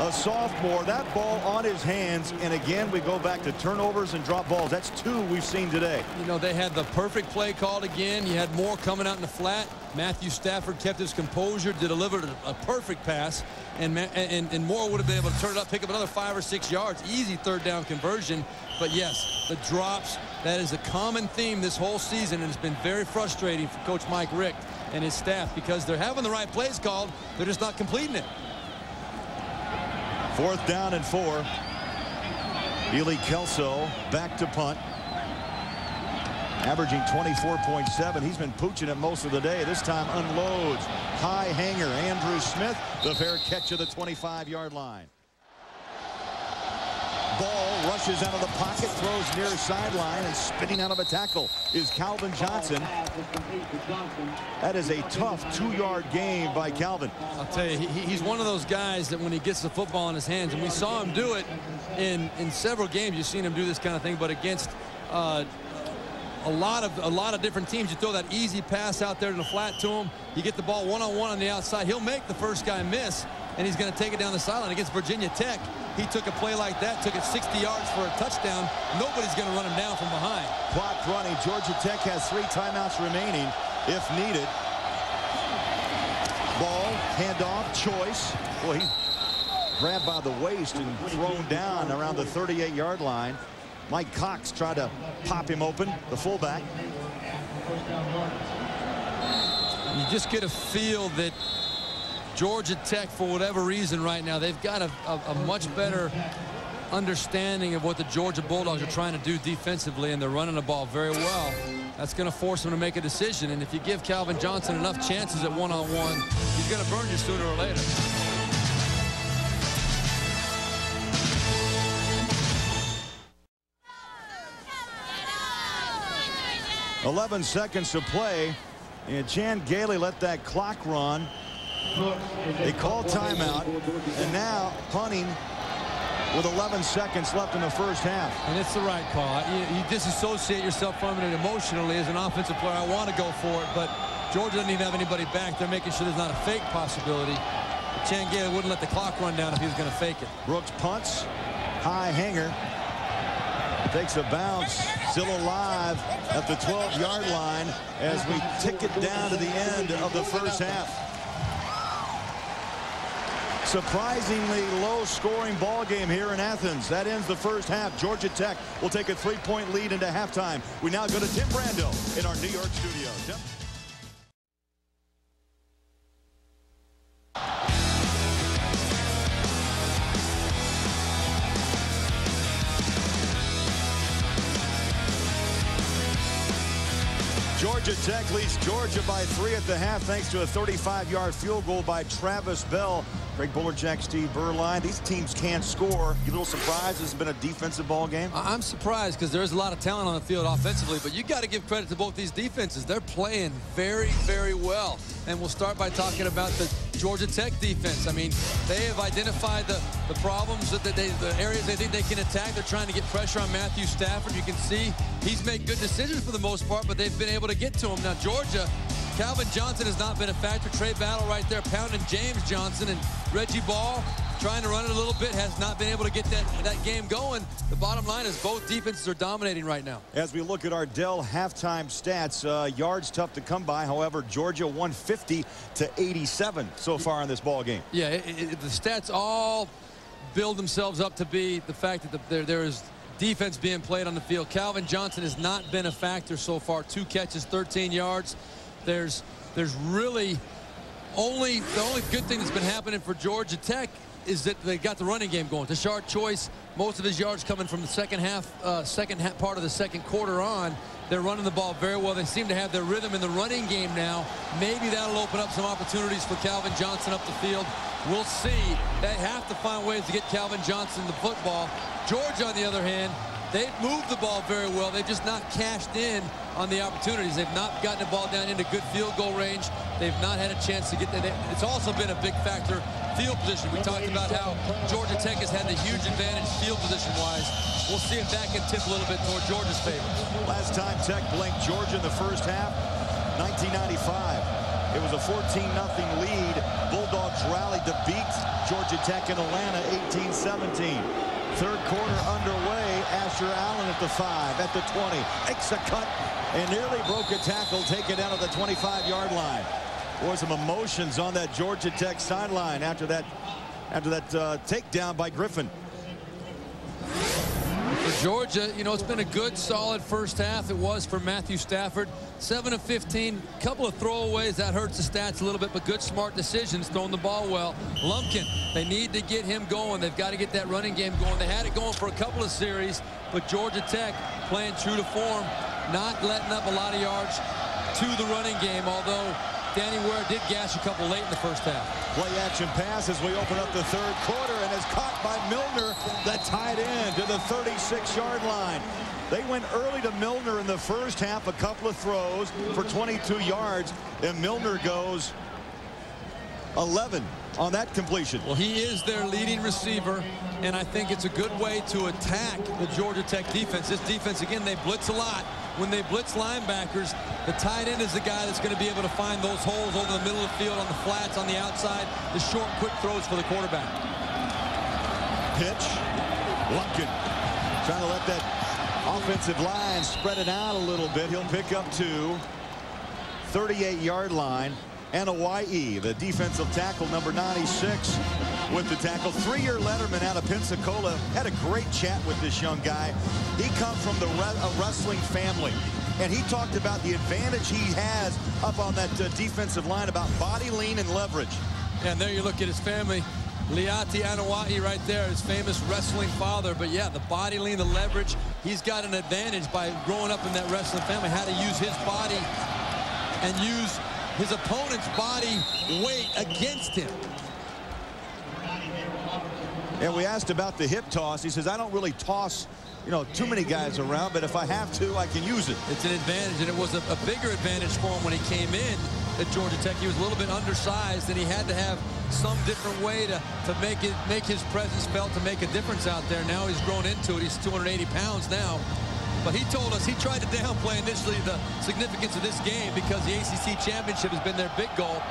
a sophomore, that ball on his hands, and again, we go back to turnovers and drop balls. That's two we've seen today. You know, they had the perfect play called again. You had more coming out in the flat. Matthew Stafford kept his composure, delivered a, a perfect pass, and, and, and Moore would have been able to turn it up, pick up another five or six yards. Easy third down conversion. But yes, the drops, that is a common theme this whole season, and it's been very frustrating for Coach Mike Richt and his staff because they're having the right plays called, they're just not completing it. Fourth down and four. Ely Kelso back to punt. Averaging 24.7. He's been pooching it most of the day. This time unloads. High hanger. Andrew Smith. The fair catch of the 25-yard line. Ball rushes out of the pocket, throws near sideline, and spinning out of a tackle is Calvin Johnson. That is a tough two-yard game by Calvin. I'll tell you, he, he's one of those guys that when he gets the football in his hands, and we saw him do it in, in several games, you've seen him do this kind of thing, but against uh, a lot of a lot of different teams, you throw that easy pass out there in the flat to him, you get the ball one-on-one -on, -one on the outside, he'll make the first guy miss, and he's going to take it down the sideline. Against Virginia Tech, he took a play like that, took it 60 yards for a touchdown. Nobody's going to run him down from behind. Clock running. Georgia Tech has three timeouts remaining if needed. Ball, handoff, choice. Boy, he's grabbed by the waist and thrown down around the 38-yard line. Mike Cox tried to pop him open, the fullback. You just get a feel that Georgia Tech, for whatever reason right now, they've got a, a, a, much better understanding of what the Georgia Bulldogs are trying to do defensively, and they're running the ball very well. That's going to force them to make a decision, and if you give Calvin Johnson enough chances at one-on-one, -on -one, he's going to burn you sooner or later. Eleven seconds to play, and Chan Gailey let that clock run. They call timeout, and now punting with 11 seconds left in the first half. And it's the right call. You, you disassociate yourself from it emotionally as an offensive player. I want to go for it, but Georgia doesn't even have anybody back. They're making sure there's not a fake possibility. Chan Gailey wouldn't let the clock run down if he was going to fake it. Brooks punts. High hanger. Takes a bounce. Still alive at the 12-yard line as we tick it down to the end of the first half. Surprisingly low-scoring ball game here in Athens. That ends the first half. Georgia Tech will take a three-point lead into halftime. We now go to Tim Brando in our New York studio. Tim? Georgia Tech leads Georgia by three at the half thanks to a 35-yard field goal by Travis Bell. Craig Bolerjack, Steve Beuerlein. These teams can't score. You a little surprised this has been a defensive ball game? I'm surprised because there's a lot of talent on the field offensively, but you got to give credit to both these defenses. They're playing very, very well. And we'll start by talking about the Georgia Tech defense. I mean, they have identified the, the problems, that they, the areas they think they can attack. They're trying to get pressure on Matthew Stafford. You can see he's made good decisions for the most part, but they've been able to get to him. Now, Georgia, Calvin Johnson has not been a factor. Tra Battle right there pounding James Johnson and Reggie Ball trying to run it a little bit, has not been able to get that, that game going. The bottom line is both defenses are dominating right now. As we look at our Dell halftime stats, uh, yards tough to come by. However, Georgia 150 to 87 so far in this ball game. Yeah, it, it, the stats all build themselves up to be the fact that the, there, there is defense being played on the field. Calvin Johnson has not been a factor so far. Two catches, 13 yards. There's there's really only the only good thing that's been happening for Georgia Tech is that they got the running game going. Tashard Choice, most of his yards coming from the second half, uh, second half part of the second quarter on. They're running the ball very well. They seem to have their rhythm in the running game now. Maybe that'll open up some opportunities for Calvin Johnson up the field. We'll see. They have to find ways to get Calvin Johnson the football. Georgia, on the other hand, They've moved the ball very well. They've just not cashed in on the opportunities. They've not gotten the ball down into good field goal range. They've not had a chance to get that. It's also been a big factor field position. We talked about how Georgia Tech has had the huge advantage field position-wise. We'll see if that can tip a little bit toward Georgia's favor. Last time Tech blanked Georgia in the first half, 1995. It was a 14-0 lead. Bulldogs rallied to beat Georgia Tech in Atlanta 18-17. Third quarter underway. Asher Allen at the five, at the 20. Makes a cut and nearly broke a tackle. Take it down to the 25-yard line. Boy, some emotions on that Georgia Tech sideline after that after that uh, takedown by Griffin. For Georgia, you know, it's been a good, solid first half. It was for Matthew Stafford. 7 of 15, couple of throwaways. That hurts the stats a little bit, but good, smart decisions, throwing the ball well. Lumpkin, they need to get him going. They've got to get that running game going. They had it going for a couple of series, but Georgia Tech playing true to form, not letting up a lot of yards to the running game, although Danny Ware did gash a couple late in the first half. Play action pass as we open up the third quarter and is caught by Milner, the tight end to the 36-yard line. They went early to Milner in the first half, a couple of throws for 22 yards, and Milner goes 11 on that completion. Well, he is their leading receiver, and I think it's a good way to attack the Georgia Tech defense. This defense, again, they blitz a lot. When they blitz linebackers, the tight end is the guy that's going to be able to find those holes over the middle of the field, on the flats, on the outside, the short, quick throws for the quarterback. Pitch. Lumpkin trying to let that Offensive line spread it out a little bit. He'll pick up two. 38-yard line. Anoa'i, the defensive tackle, number 96, with the tackle. Three-year letterman out of Pensacola. Had a great chat with this young guy. He comes from the re wrestling family. And he talked about the advantage he has up on that uh, defensive line about body lean and leverage. And there you look at his family. Liati Anoa'i right there, his famous wrestling father. But yeah, the body lean, the leverage, he's got an advantage by growing up in that wrestling family, how to use his body and use his opponent's body weight against him. And we asked about the hip toss. He says, I don't really toss, you know, too many guys around, but if I have to, I can use it. It's an advantage, and it was a, a bigger advantage for him when he came in at Georgia Tech. He was a little bit undersized, and he had to have some different way to, to make it make his presence felt to make a difference out there. Now he's grown into it. He's 280 pounds now. But he told us he tried to downplay initially the significance of this game because the ACC championship has been their big goal.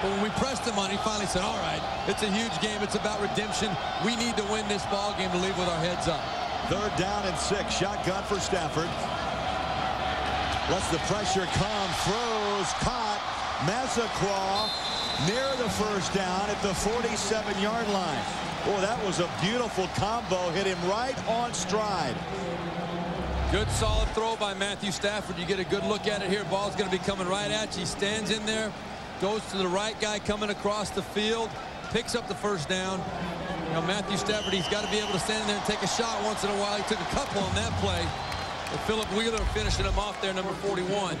But when we pressed him on, he finally said, all right, it's a huge game. It's about redemption. We need to win this ball game to leave with our heads up. Third down and six. Shotgun for Stafford. Lets the pressure come. Throws. Caught. Massaquoi near the first down at the 47-yard line. Oh, that was a beautiful combo. Hit him right on stride. Good solid throw by Matthew Stafford. You get a good look at it here. Ball's going to be coming right at you. He stands in there, goes to the right guy coming across the field, picks up the first down. You know, Matthew Stafford, he's got to be able to stand in there and take a shot once in a while. He took a couple on that play. And Philip Wheeler finishing him off there, number 41.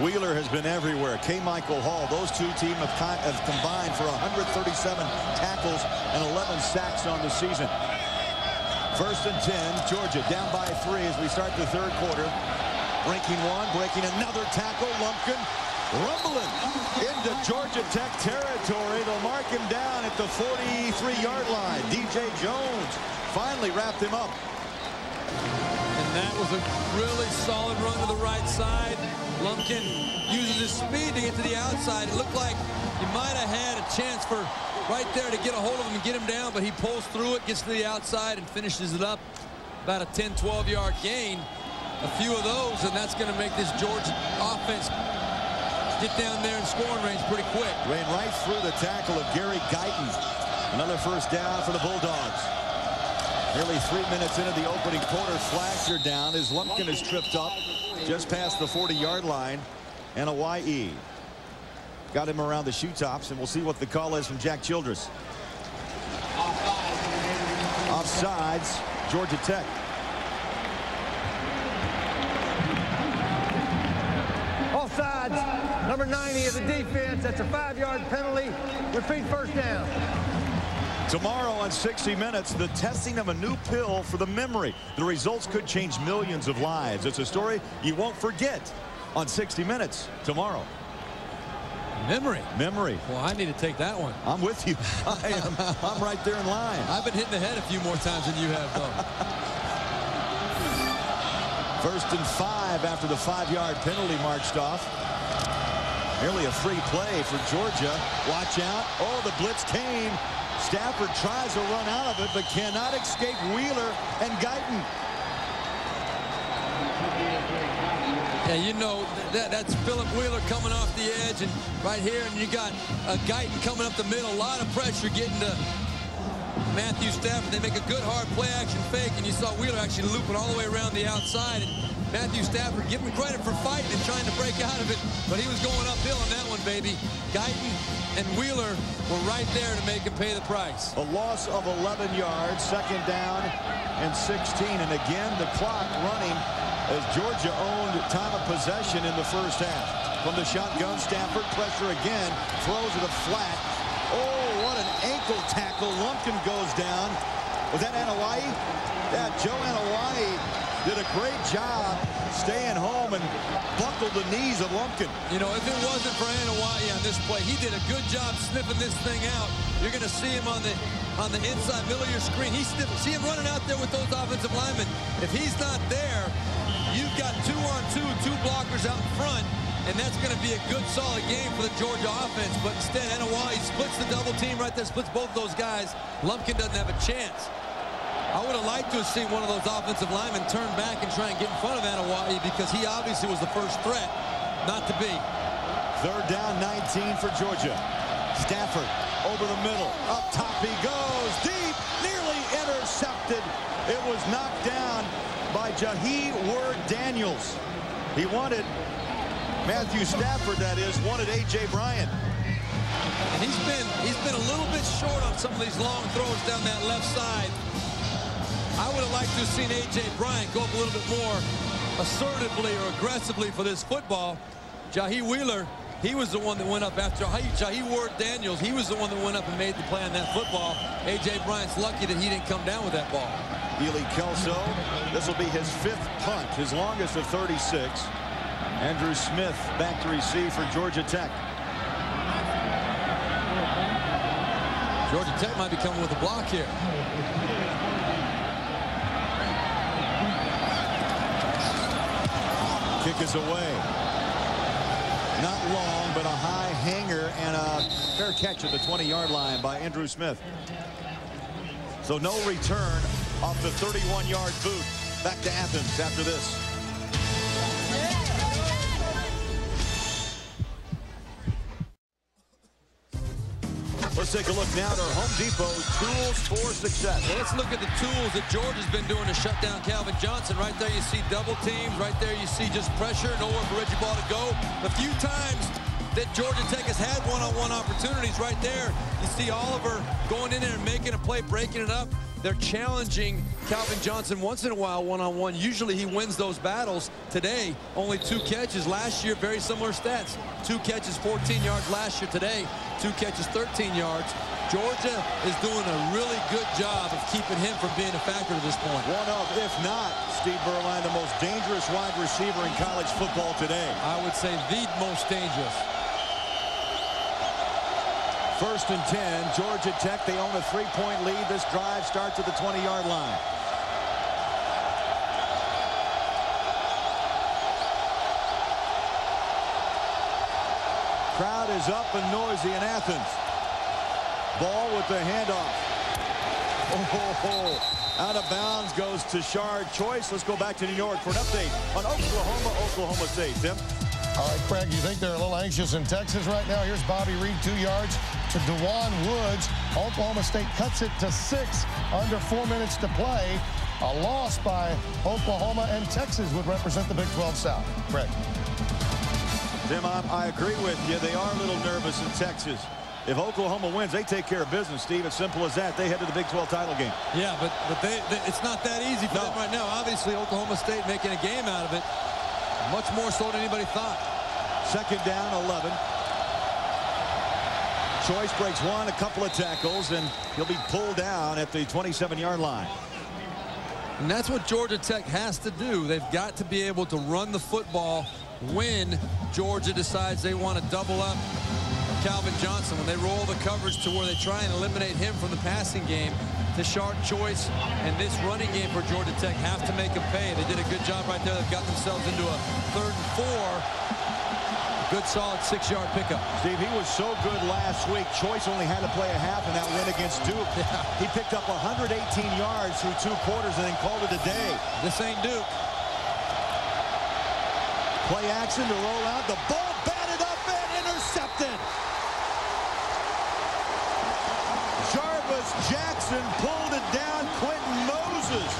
Wheeler has been everywhere. KaMichael Hall, those two teams have combined for 137 tackles and 11 sacks on the season. First and 10, Georgia down by three as we start the third quarter. Breaking one, breaking another tackle. Lumpkin rumbling into Georgia Tech territory. They'll mark him down at the 43-yard line. DJ Jones finally wrapped him up. And that was a really solid run to the right side. Lumpkin uses his speed to get to the outside. It looked like he might have had a chance for right there to get a hold of him and get him down, but he pulls through it, gets to the outside, and finishes it up. About a 10, 12-yard gain. A few of those, and that's going to make this Georgia offense get down there in scoring range pretty quick. Ran right through the tackle of Gary Guyton. Another first down for the Bulldogs. Nearly three minutes into the opening quarter, flags down as Lumpkin is tripped up just past the 40-yard line. And a YE. Got him around the shoe tops, and we'll see what the call is from Jack Childress. Offsides, Georgia Tech. Offsides, number 90 of the defense. That's a five-yard penalty. Repeat first down. Tomorrow on 60 Minutes, the testing of a new pill for the memory. The results could change millions of lives. It's a story you won't forget on 60 Minutes tomorrow. Memory. Memory. Well, I need to take that one. I'm with you. I am. I'm right there in line. I've been hitting the head a few more times than you have, though. First and five after the five-yard penalty marched off. Nearly a free play for Georgia. Watch out. Oh, the blitz came. Stafford tries to run out of it, but cannot escape Wheeler and Guyton. Yeah, you know, that, that's Philip Wheeler coming off the edge and right here, and you got uh, Guyton coming up the middle. A lot of pressure getting to Matthew Stafford. They make a good hard play action fake, and you saw Wheeler actually looping all the way around the outside. And Matthew Stafford, give him credit for fighting and trying to break out of it, but he was going uphill on that one, baby. Guyton and Wheeler were right there to make him pay the price. A loss of 11 yards, second down and 16. And again, the clock running as Georgia owned time of possession in the first half. From the shotgun, Stafford pressure again, throws it a flat. Oh, what an ankle tackle. Lumpkin goes down. Was that Anoa'i? Yeah, Joe Anoa'i did a great job staying home and buckled the knees of Lumpkin. You know, if it wasn't for Anoa'i on this play, he did a good job sniffing this thing out. You're going to see him on the on the inside middle of your screen. He sniff, see him running out there with those offensive linemen. If he's not there, you've got two on two, two blockers out front, and that's going to be a good, solid game for the Georgia offense. But instead, Anoa'i splits the double team right there, splits both those guys. Lumpkin doesn't have a chance. I would have liked to have seen one of those offensive linemen turn back and try and get in front of Anoa'i because he obviously was the first threat. Not to be. Third down, 19 for Georgia. Stafford over the middle. Up top he goes. Deep. Nearly intercepted. It was knocked down Jahi Word Daniels. He wanted Matthew Stafford, that is, wanted A.J. Bryant. And he's been he's been a little bit short on some of these long throws down that left side. I would have liked to have seen A.J. Bryant go up a little bit more assertively or aggressively for this football. Jahi Wheeler, he was the one that went up after Jahi Word Daniels. He was the one that went up and made the play on that football. A.J. Bryant's lucky that he didn't come down with that ball. Ely Kelso, this will be his fifth punt, his longest of 36. Andrew Smith back to receive for Georgia Tech. Georgia Tech might be coming with a block here. Kick is away. Not long, but a high hanger and a fair catch at the 20-yard line by Andrew Smith. So no return off the 31-yard boot. Back to Athens after this. Let's take a look now at our Home Depot tools for success. Well, let's look at the tools that Georgia's been doing to shut down Calvin Johnson. Right there you see double teams. Right there you see just pressure, nowhere for Reggie Ball to go. A few times that Georgia Tech has had one-on-one -on -one opportunities right there. You see Oliver going in there and making a play, breaking it up. They're challenging Calvin Johnson once in a while one-on-one. -on -one. Usually he wins those battles. Today, only two catches. Last year, very similar stats. Two catches, 14 yards last year. Today, two catches, 13 yards. Georgia is doing a really good job of keeping him from being a factor at this point. One of, if not, Steve Beuerlein, the most dangerous wide receiver in college football today. I would say the most dangerous. First and 10, Georgia Tech. They own a three-point lead. This drive starts at the 20-yard line. Crowd is up and noisy in Athens. Ball with the handoff. Oh, out of bounds goes to Shard Choice. Let's go back to New York for an update on Oklahoma, Oklahoma State. Tim? All right, Craig, you think they're a little anxious in Texas right now? Here's Bobby Reid, two yards to D'Juan Woods. Oklahoma State cuts it to six under four minutes to play. A loss by Oklahoma and Texas would represent the Big 12 South. Craig. Tim, I agree with you. They are a little nervous in Texas. If Oklahoma wins, they take care of business, Steve. As simple as that. They head to the Big 12 title game. Yeah, but but they, they it's not that easy for no. them right now. Obviously, Oklahoma State making a game out of it. Much more so than anybody thought. Second down, 11. Choice breaks one, a couple of tackles, and he'll be pulled down at the 27-yard line. And that's what Georgia Tech has to do. They've got to be able to run the football when Georgia decides they want to double up Calvin Johnson. When they roll the coverage to where they try and eliminate him from the passing game, Tashard Choice and this running game for Georgia Tech have to make them pay. They did a good job right there. They've got themselves into a third and four. Good solid six-yard pickup. Steve, he was so good last week. Choice only had to play a half in that win against Duke. Yeah. He picked up 118 yards through two quarters and then called it a day. This ain't Duke. Play action to roll out. The ball batted up and intercepted. Jarvis Jackson pulled it down. Quinton Moses.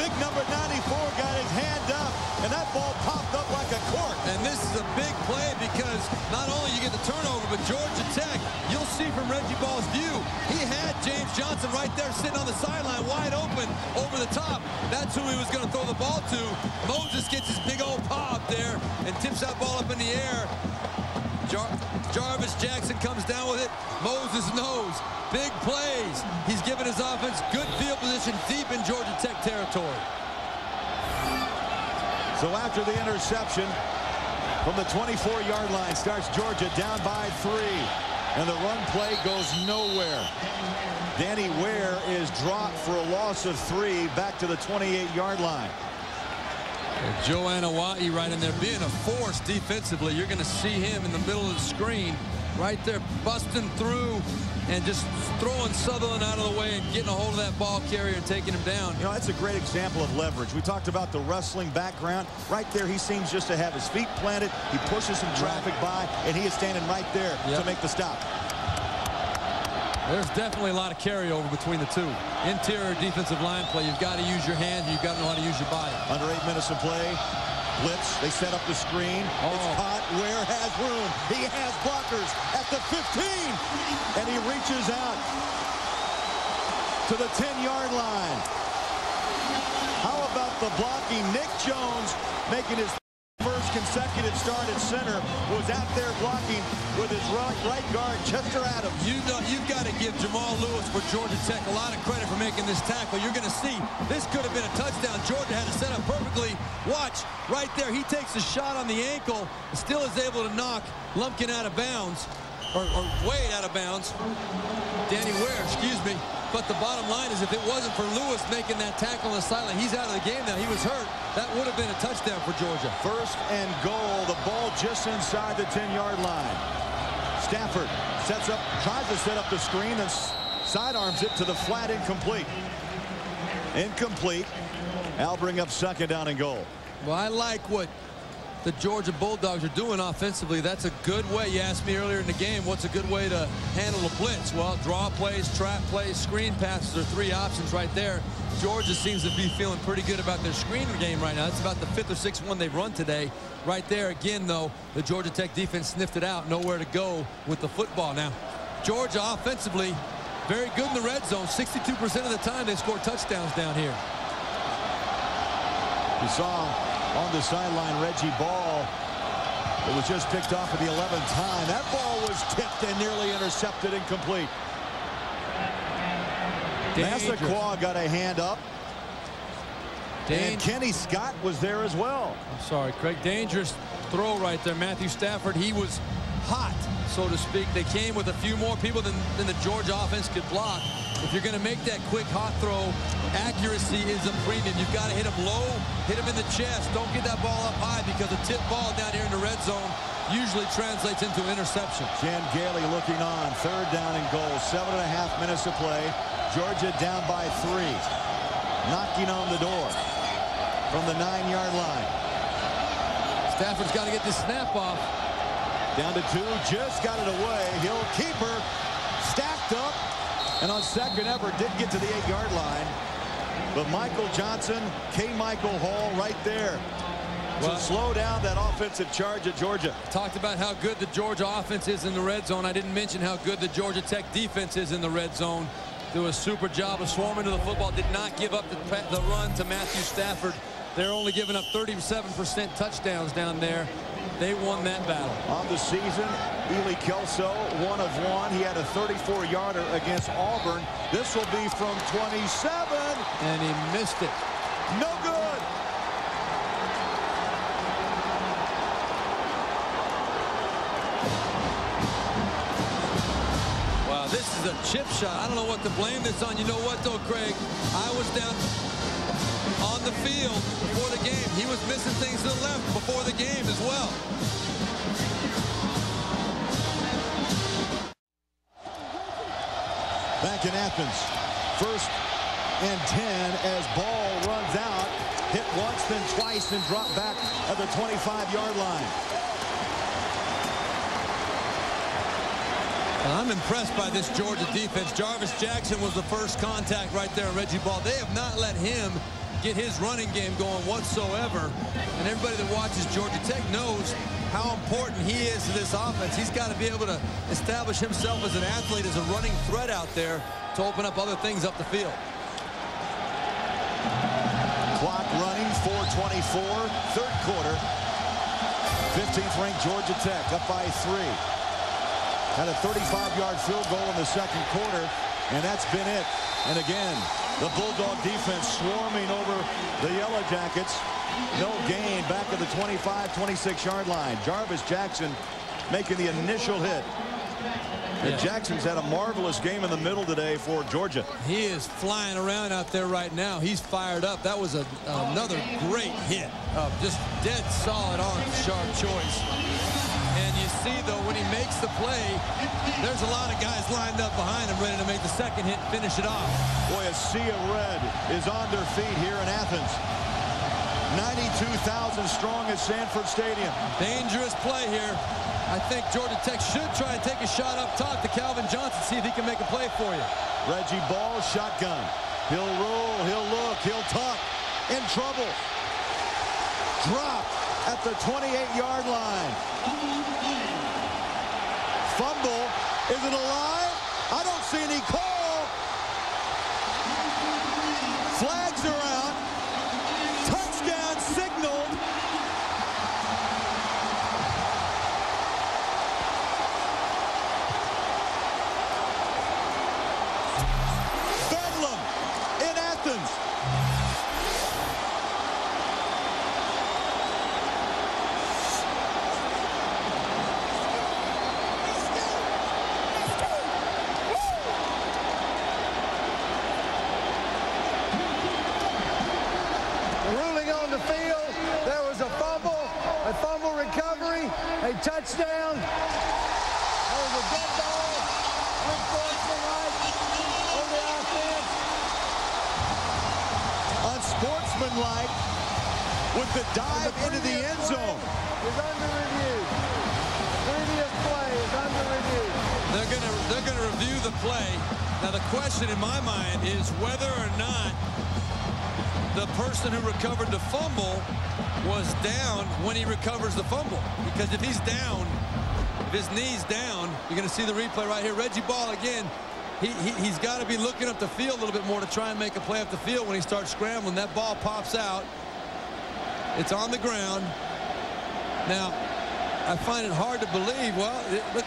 Big number 94 got his hand up, and that ball popped up like a cork. And this is a big play because not only you get the turnover, but Georgia Tech, you'll see from Reggie Ball's view, he had James Johnson right there sitting on the sideline wide open over the top. That's who he was going to throw the ball to. Moses gets his big old up there and tips that ball up in the air. Jar Jarvis Jackson comes down with it. Moses knows. Big plays. He's given his offense good field position deep in Georgia Tech territory. So after the interception from the 24-yard line starts Georgia down by three. And the run play goes nowhere. Danny Ware is dropped for a loss of three back to the 28-yard line. Joe Anoa'i right in there being a force defensively. You're going to see him in the middle of the screen right there busting through and just throwing Southerland out of the way and getting a hold of that ball carrier and taking him down. You know, that's a great example of leverage. We talked about the wrestling background. Right there, he seems just to have his feet planted. He pushes some traffic by, and he is standing right there yep. to make the stop. There's definitely a lot of carryover between the two. Interior defensive line play, you've got to use your hands, you've got to know how to use your body. Under eight minutes of play, blitz, they set up the screen. Oh. It's caught, Ware has room. He has blockers at the 15, and he reaches out to the 10-yard line. How about the blocking? Nick Jones making his consecutive start at center was out there blocking with his right, right guard, Chester Adams. You know, you've got to give Jamal Lewis for Georgia Tech a lot of credit for making this tackle. You're going to see this could have been a touchdown. Georgia had it set up perfectly. Watch, right there, he takes a shot on the ankle, still is able to knock Lumpkin out of bounds, or, or Wade out of bounds. Danny Ware, excuse me. But the bottom line is if it wasn't for Lewis making that tackle on the sideline, he's out of the game now. He was hurt. That would have been a touchdown for Georgia. First and goal. The ball just inside the 10-yard line. Stafford sets up, tries to set up the screen and sidearms it to the flat incomplete. Incomplete. Al bring up second down and goal. Well, I like what the Georgia Bulldogs are doing offensively. That's a good way. You asked me earlier in the game, what's a good way to handle a blitz? Well, draw plays, trap plays, screen passes are three options right there. Georgia seems to be feeling pretty good about their screen game right now. That's about the fifth or sixth one they've run today. Right there, again, though, the Georgia Tech defense sniffed it out. Nowhere to go with the football. Now, Georgia offensively, very good in the red zone. 62% of the time they score touchdowns down here. You saw on the sideline Reggie Ball. It was just picked off at the 11th time. That ball was tipped and nearly intercepted and complete. Massaquoi got a hand up. And Kenny Scott was there as well. I'm sorry, Craig. Dangerous throw right there. Matthew Stafford, he was hot, so to speak. They came with a few more people than, than the Georgia offense could block. If you're going to make that quick hot throw, accuracy is a premium. You've got to hit him low, hit him in the chest. Don't get that ball up high because a tip ball down here in the red zone usually translates into interception. Chan Gailey looking on. Third down and goal. Seven and a half minutes to play. Georgia down by three. Knocking on the door from the nine-yard line. Stafford's got to get this snap off. Down to two, just got it away. He'll keep her. stacked up, and on second effort did get to the eight-yard line. But Michael Johnson, KaMichael Hall right there well, to slow down that offensive charge at Georgia. Talked about how good the Georgia offense is in the red zone. I didn't mention how good the Georgia Tech defense is in the red zone. Do a super job of swarming to the football. Did not give up the, the run to Matthew Stafford. They're only giving up 37% touchdowns down there. They won that battle. On the season, Ely Kelso, one of one. He had a 34-yarder against Auburn. This will be from 27. And he missed it. No good. Wow, this is a chip shot. I don't know what to blame this on. You know what, though, Craig? I was down on the field before the game. He was missing Back in Athens. First and 10 as ball runs out. Hit once, then twice, and drop back at the 25-yard line. I'm impressed by this Georgia defense. Jarvis Jackson was the first contact right there, Reggie Ball. They have not let him get his running game going whatsoever. And everybody that watches Georgia Tech knows how important he is to this offense. He's got to be able to establish himself as an athlete, as a running threat out there to open up other things up the field. Clock running, 424, third quarter. 15th ranked Georgia Tech up by three. Had a 35-yard field goal in the second quarter, and that's been it. And again, the Bulldog defense swarming over the Yellow Jackets. No gain back at the 25, 26-yard line. Jarvis Jackson making the initial hit. And Jackson's had a marvelous game in the middle today for Georgia. He is flying around out there right now. He's fired up. That was a, another great hit. Uh, just dead solid on sharp choice see, though, when he makes the play, there's a lot of guys lined up behind him ready to make the second hit and finish it off. Boy, a sea of red is on their feet here in Athens. 92,000 strong at Sanford Stadium. Dangerous play here. I think Georgia Tech should try and take a shot up top to Calvin Johnson, see if he can make a play for you. Reggie Ball, shotgun. He'll roll, he'll look, he'll tuck. In trouble. Drop at the 28-yard line fumble. Is it alive? I don't see any call. Down when he recovers the fumble. Because if he's down, if his knee's down, you're going to see the replay right here. Reggie Ball again he, he, he's got to be looking up the field a little bit more to try and make a play up the field when he starts scrambling. That ball pops out. It's on the ground. Now, I find it hard to believe. Well, it, look.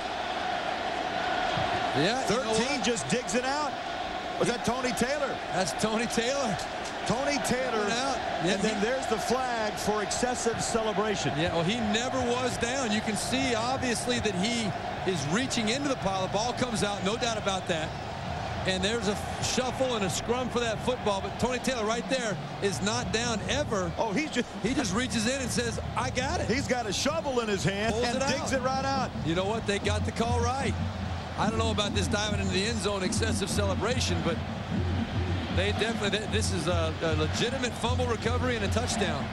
Yeah, 13 just digs it out. Was that Tony Taylor? That's Tony Taylor. Tony Taylor out. and then there's the flag for excessive celebration. Yeah, well, he never was down. You can see, obviously, that he is reaching into the pile. The ball comes out, no doubt about that. And there's a shuffle and a scrum for that football. But Tony Taylor right there is not down ever. Oh, he's just he just reaches in and says, I got it. He's got a shovel in his hand Pulls and it digs out. it right out. You know what? They got the call right. I don't know about this diving into the end zone excessive celebration, but they definitely, this is a, a legitimate fumble recovery and a touchdown.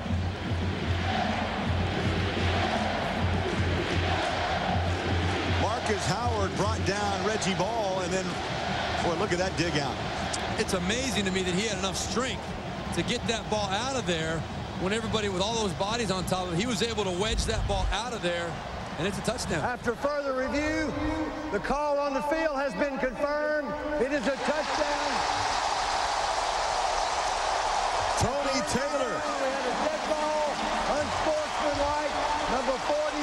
Marcus Howard brought down Reggie Ball, and then, boy, look at that dig out. It's amazing to me that he had enough strength to get that ball out of there when everybody with all those bodies on top of him, he was able to wedge that ball out of there, and it's a touchdown. After further review, the call on the field has been confirmed. It is a touchdown. Tony Taylor. We had a dead ball, unsportsmanlike, number 43.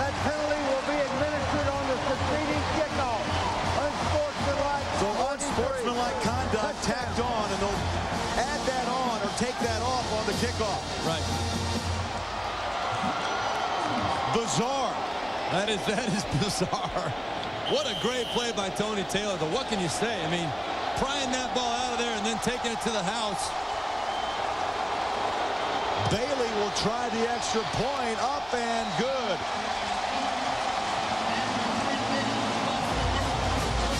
That penalty will be administered on the succeeding kickoff. Unsportsmanlike. So unsportsmanlike conduct tacked on, and they'll add that on or take that off on the kickoff. Right. Bizarre. That is that is bizarre. What a great play by Tony Taylor. But what can you say? I mean, prying that ball out of there and then taking it to the house. Bailey will try the extra point up and good.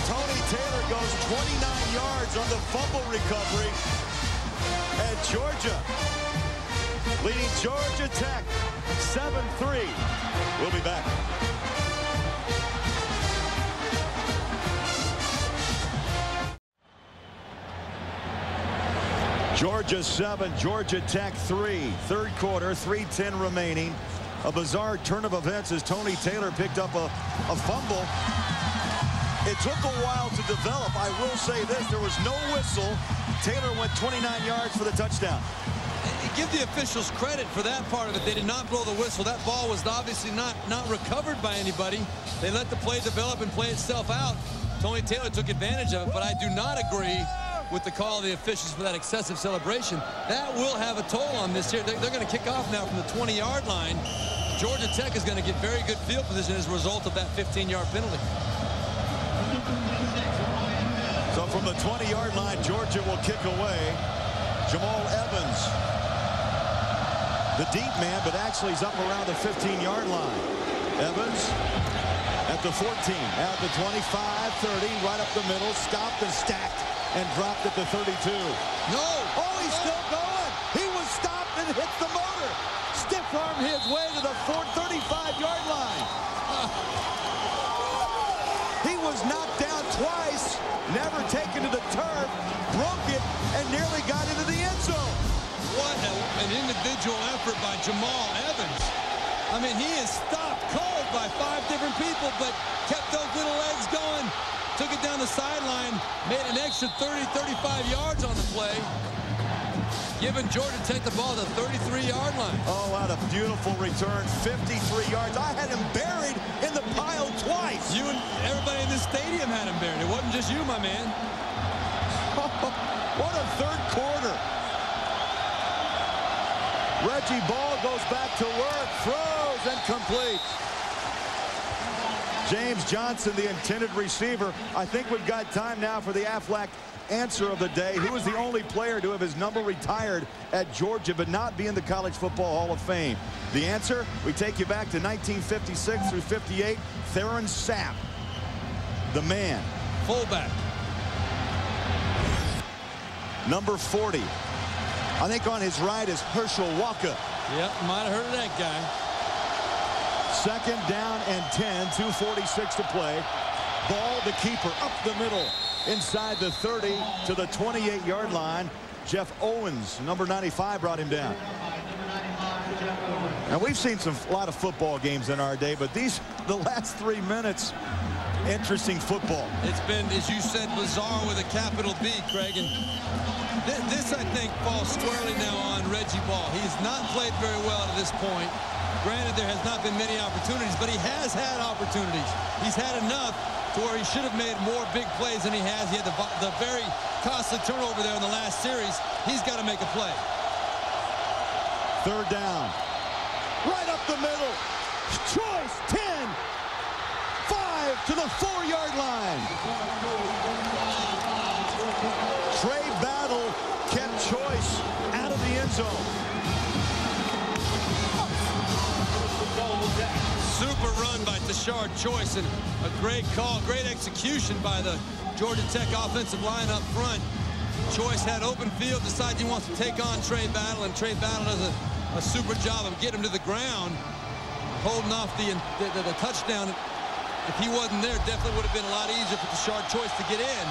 Tony Taylor goes 29 yards on the fumble recovery. And Georgia leading Georgia Tech 7-3. We'll be back. Georgia 7, Georgia Tech 3. Third quarter, 3.10 remaining. A bizarre turn of events as Tony Taylor picked up a, a fumble. It took a while to develop. I will say this, there was no whistle. Taylor went 29 yards for the touchdown. Give the officials credit for that part of it. They did not blow the whistle. That ball was obviously not, not recovered by anybody. They let the play develop and play itself out. Tony Taylor took advantage of it, but I do not agree with the call of the officials for that excessive celebration. That will have a toll on this here. They're, they're going to kick off now from the 20-yard line. Georgia Tech is going to get very good field position as a result of that 15-yard penalty. So from the 20-yard line, Georgia will kick away. Jamal Evans, the deep man, but actually he's up around the 15-yard line. Evans at the 14, at the 25, 30, right up the middle, stopped and stacked and dropped at the 32. No! Oh, he's still going! He was stopped and hit the motor. Stiff arm his way to the 435-yard line. He was knocked down twice, never taken to the turf, broke it, and nearly got into the end zone. What an individual effort by Jamal Evans. I mean, he is stopped cold by five different people, but kept those little legs going. Took it down the sideline, made an extra 30, 35 yards on the play. Giving Georgia Tech the ball at the 33-yard line. Oh, what a beautiful return, 53 yards. I had him buried in the pile twice. You and everybody in this stadium had him buried. It wasn't just you, my man. what a third quarter. Reggie Ball goes back to work, throws and complete. James Johnson, the intended receiver. I think we've got time now for the Aflac answer of the day. Who is the only player to have his number retired at Georgia but not be in the College Football Hall of Fame? The answer, we take you back to 1956 through 58. Theron Sapp, the man. Fullback. Number 40. I think on his right is Herschel Walker. Yep, might have heard of that guy. Second down and 10, 2.46 to play. Ball, the keeper, up the middle, inside the 30 to the 28-yard line. Jeff Owens, number 95, brought him down. Now, we've seen some a lot of football games in our day, but these, the last three minutes, interesting football. It's been, as you said, bizarre with a capital B, Craig. And th this, I think, falls squarely now on Reggie Ball. He's not played very well to this point. Granted, there has not been many opportunities, but he has had opportunities. He's had enough to where he should have made more big plays than he has. He had the, the very costly turnover there in the last series. He's got to make a play. Third down. Right up the middle. Choice, 10. 5 to the four-yard line. Tra Battle kept Choice out of the end zone. Super run by Tashard Choice and a great call, great execution by the Georgia Tech offensive line up front. Choice had open field, decides he wants to take on Tra Battle, and Tra Battle does a, a super job of getting him to the ground, holding off the, the, the, the touchdown. If he wasn't there, definitely would have been a lot easier for Tashard Choice to get in.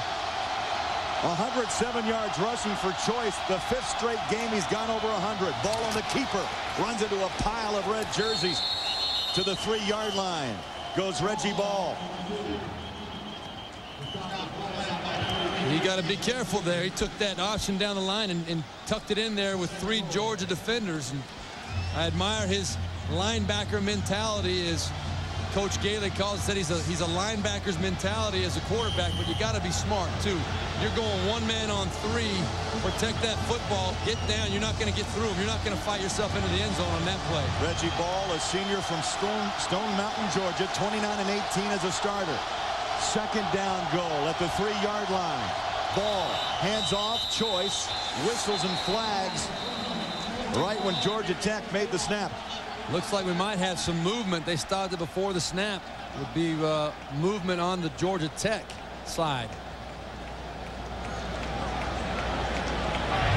107 yards rushing for Choice. The fifth straight game he's gone over 100. Ball on the keeper. Runs into a pile of red jerseys. To the three-yard line goes Reggie Ball. You got to be careful there. He took that option down the line and, and, tucked it in there with three Georgia defenders. And I admire his linebacker mentality as Coach Gailey calls said he's a he's a linebacker's mentality as a quarterback, but you got to be smart too. You're going one man on three, protect that football, get down. You're not going to get through him. You're not going to fight yourself into the end zone on that play. Reggie Ball, a senior from Stone, Stone Mountain, Georgia, 29 and 18 as a starter. Second down goal at the three-yard line. Ball, hands off, choice, whistles and flags right when Georgia Tech made the snap. Looks like we might have some movement. They started before the snap. Would be uh, movement on the Georgia Tech side.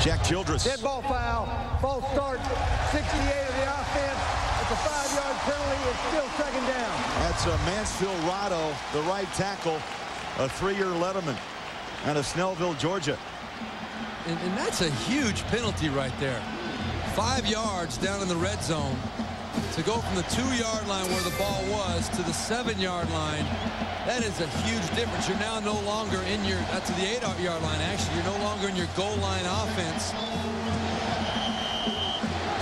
Jack Childress. Dead ball foul. False start. 68 of the offense. It's a five-yard penalty. It's still second down. That's uh, Mansfield Wrotto, the right tackle, a three-year Letterman out of Snellville, Georgia. And, and that's a huge penalty right there. Five yards down in the red zone to go from the two-yard line where the ball was to the seven-yard line. That is a huge difference. You're now no longer in your, uh, to the eight-yard line, actually. You're no longer in your goal line offense.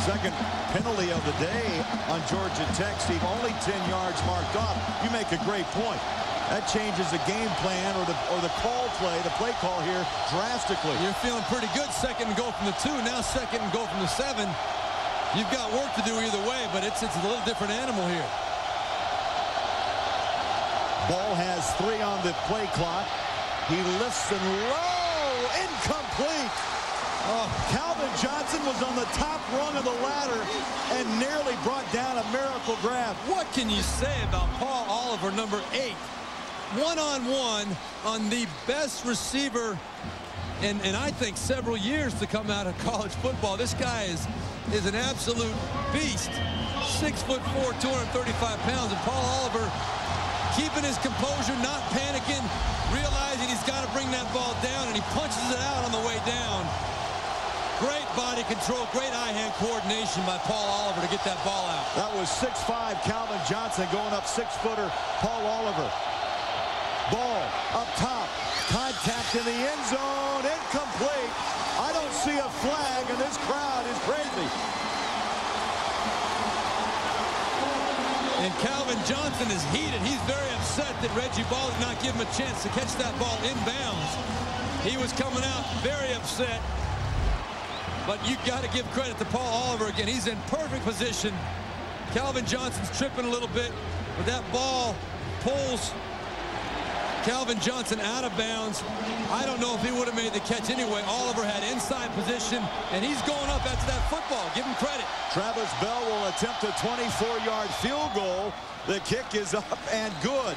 Second penalty of the day on Georgia Tech, Steve. Only 10 yards marked off. You make a great point. That changes the game plan or the or the call play, the play call here drastically. You're feeling pretty good second and go from the two. Now second and go from the seven. You've got work to do either way, but it's, it's a little different animal here. Ball has three on the play clock. He lifts and low, incomplete. Oh, Calvin Johnson was on the top rung of the ladder and nearly brought down a miracle grab. What can you say about Paul Oliver, number eight? One-on-one -on, -one on the best receiver in, in, I think, several years to come out of college football. This guy is, is an absolute beast. Six foot four, 235 pounds. And Paul Oliver keeping his composure, not panicking, realizing he's got to bring that ball down, and he punches it out on the way down. Great body control, great eye-hand coordination by Paul Oliver to get that ball out. That was 6'5 Calvin Johnson going up six-footer Paul Oliver. Ball up top. Contact in the end zone. Incomplete. See a flag, and this crowd is crazy. And Calvin Johnson is heated. He's very upset that Reggie Ball did not give him a chance to catch that ball inbounds. He was coming out very upset. But you've got to give credit to Paul Oliver again. He's in perfect position. Calvin Johnson's tripping a little bit, but that ball pulls Calvin Johnson out of bounds. I don't know if he would have made the catch anyway. Oliver had inside position, and he's going up after that football. Give him credit. Travis Bell will attempt a 24-yard field goal. The kick is up and good.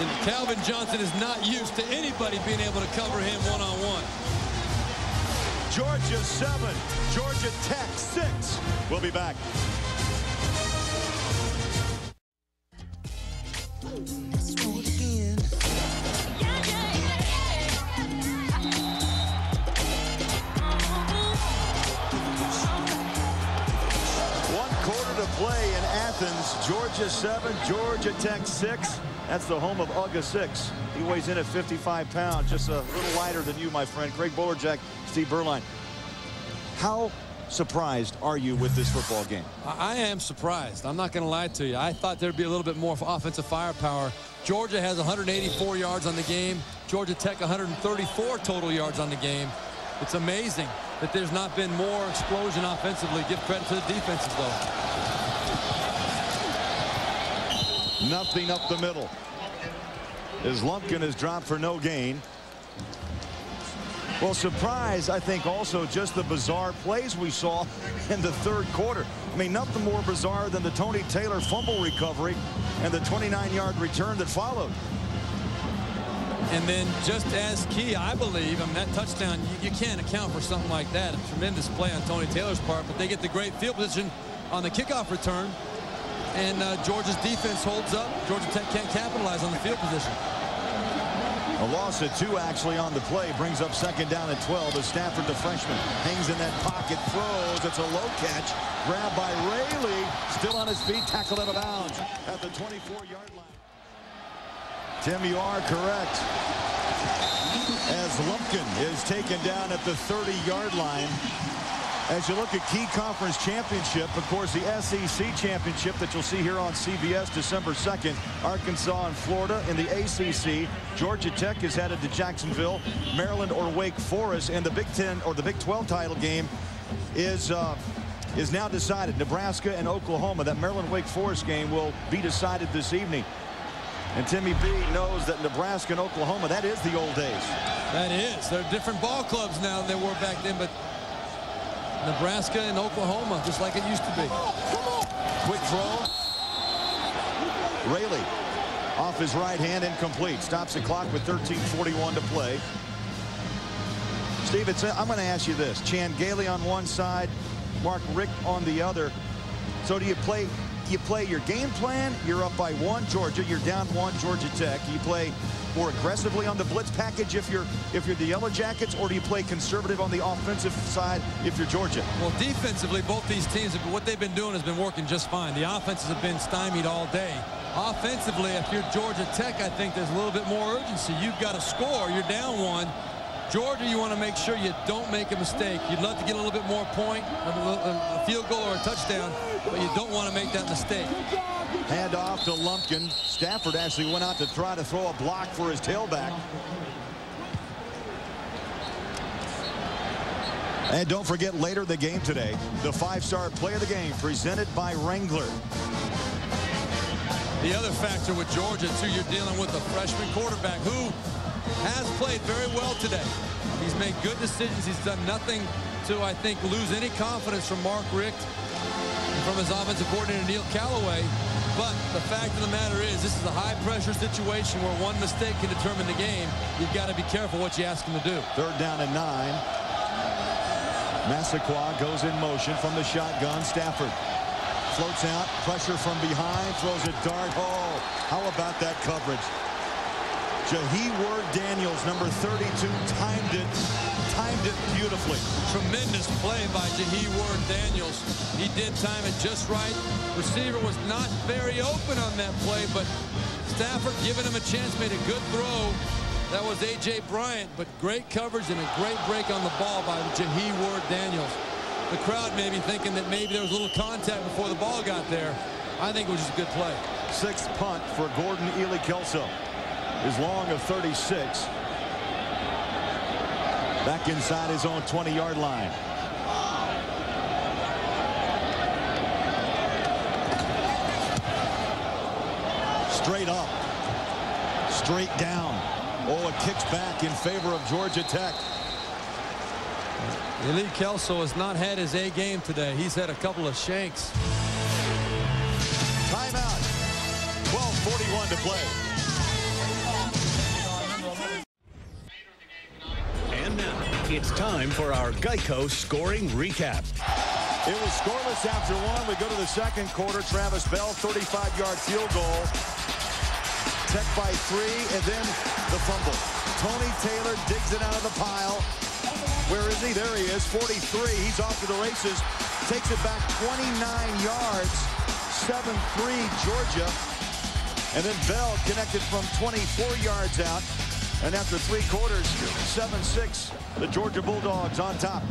And Calvin Johnson is not used to anybody being able to cover him one-on-one. -on -one. Georgia 7, Georgia Tech 6. We'll be back. One Athens. Georgia 7, Georgia Tech 6 That's the home of Uga 6. He weighs in at 55 pounds, just a little lighter than you, my friend. Craig Bolerjack, Steve Beuerlein. How surprised are you with this football game? I am surprised. I'm not going to lie to you. I thought there'd be a little bit more offensive firepower. Georgia has 184 yards on the game. Georgia Tech 134 total yards on the game. It's amazing that there's not been more explosion offensively. Give credit to the defenses, though. Nothing up the middle. As Lumpkin is dropped for no gain. Well, surprise, I think, also just the bizarre plays we saw in the third quarter. I mean, nothing more bizarre than the Tony Taylor fumble recovery and the 29-yard return that followed. And then just as key, I believe, I mean, that touchdown, you, you can't account for something like that. A tremendous play on Tony Taylor's part, but they get the great field position on the kickoff return. And uh, Georgia's defense holds up. Georgia Tech can't capitalize on the field position. A loss of two actually on the play brings up second down at 12 as Stafford, the freshman, hangs in that pocket, throws. It's a low catch. Grabbed by Raley. Still on his feet, tackled out of bounds at the 24-yard line. Tim, you are correct. As Lumpkin is taken down at the 30-yard line. As you look at key conference championship, of course, the SEC championship that you'll see here on CBS December 2nd, Arkansas and Florida in the ACC. Georgia Tech is headed to Jacksonville, Maryland or Wake Forest, and the Big Ten or the Big 12 title game is uh, is now decided. Nebraska and Oklahoma. That Maryland Wake Forest game will be decided this evening. And Timmy B knows that Nebraska and Oklahoma, that is the old days. That is. They're different ball clubs now than they were back then, but Nebraska and Oklahoma, just like it used to be. Quick throw. Raley off his right hand, incomplete. Stops the clock with 13.41 to play. Steve, it's, I'm going to ask you this. Chan Gailey on one side, Mark Richt on the other. So do you play you play your game plan, you're up by one Georgia, you're down one Georgia Tech. You play more aggressively on the blitz package if you're if you're the Yellow Jackets, or do you play conservative on the offensive side if you're Georgia? Well, defensively, both these teams, what they've been doing has been working just fine. The offenses have been stymied all day. Offensively, if you're Georgia Tech, I think there's a little bit more urgency. You've got to score. You're down one. Georgia, you want to make sure you don't make a mistake. You'd love to get a little bit more point, a field goal or a touchdown, but you don't want to make that mistake. Hand off to Lumpkin. Stafford actually went out to try to throw a block for his tailback. And don't forget later in the game today, the five-star play of the game presented by Wrangler. The other factor with Georgia, too, you're dealing with a freshman quarterback who has played very well today. He's made good decisions. He's done nothing to, I think, lose any confidence from Mark Richt and from his offensive coordinator, Neil Callaway. But the fact of the matter is, this is a high-pressure situation where one mistake can determine the game. You've got to be careful what you ask him to do. Third down and nine. Massaquoi goes in motion from the shotgun. Stafford floats out, pressure from behind, throws a dart. Oh, how about that coverage? Jahi Word Daniels, number 32, timed it, timed it beautifully. Tremendous play by Jahi Word Daniels. He did time it just right. Receiver was not very open on that play, but Stafford giving him a chance, made a good throw. That was A.J. Bryant, but great coverage and a great break on the ball by Jahi Word Daniels. The crowd may be thinking that maybe there was a little contact before the ball got there. I think it was just a good play. Sixth punt for Gordon Ely Kelso is long of 36. Back inside his own 20-yard line. Straight up. Straight down. Oh, it kicks back in favor of Georgia Tech. Ely Kelso has not had his A game today. He's had a couple of shanks. Timeout. 12.41 to play. It's time for our Geico scoring recap. It was scoreless after one. We go to the second quarter. Travis Bell, 35-yard field goal. Tech by three, and then the fumble. Tony Taylor digs it out of the pile. Where is he? There he is, 43. He's off to the races. Takes it back 29 yards. 7-3 Georgia. And then Bell connected from 24 yards out. And after three quarters, 7-6, the Georgia Bulldogs on top.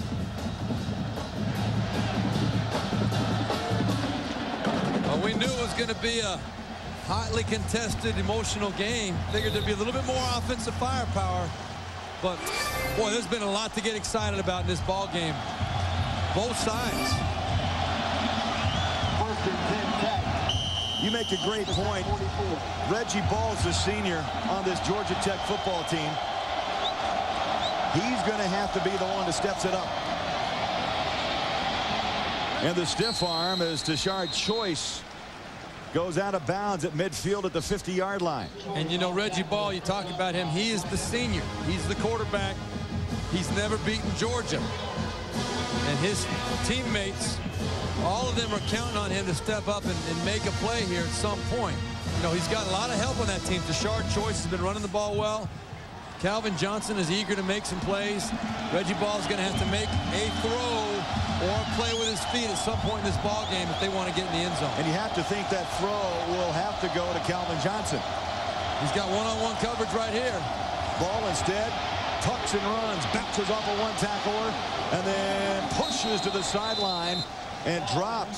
Well, we knew it was going to be a hotly contested, emotional game. Figured there'd be a little bit more offensive firepower. But, boy, there's been a lot to get excited about in this ball game. Both sides. First and ten, ten. You make a great point. Reggie Ball's the senior on this Georgia Tech football team. He's going to have to be the one that steps it up. And the stiff arm is Tashard Choice. Goes out of bounds at midfield at the 50-yard line. And you know, Reggie Ball, you talk about him, he is the senior. He's the quarterback. He's never beaten Georgia. And his teammates, all of them are counting on him to step up and, and make a play here at some point. You know, he's got a lot of help on that team. Tashard Choice has been running the ball well. Calvin Johnson is eager to make some plays. Reggie Ball is going to have to make a throw or play with his feet at some point in this ball game if they want to get in the end zone. And you have to think that throw will have to go to Calvin Johnson. He's got one-on-one -on -one coverage right here. Ball instead tucks and runs, bounces off of one tackler, and then pushes to the sideline and dropped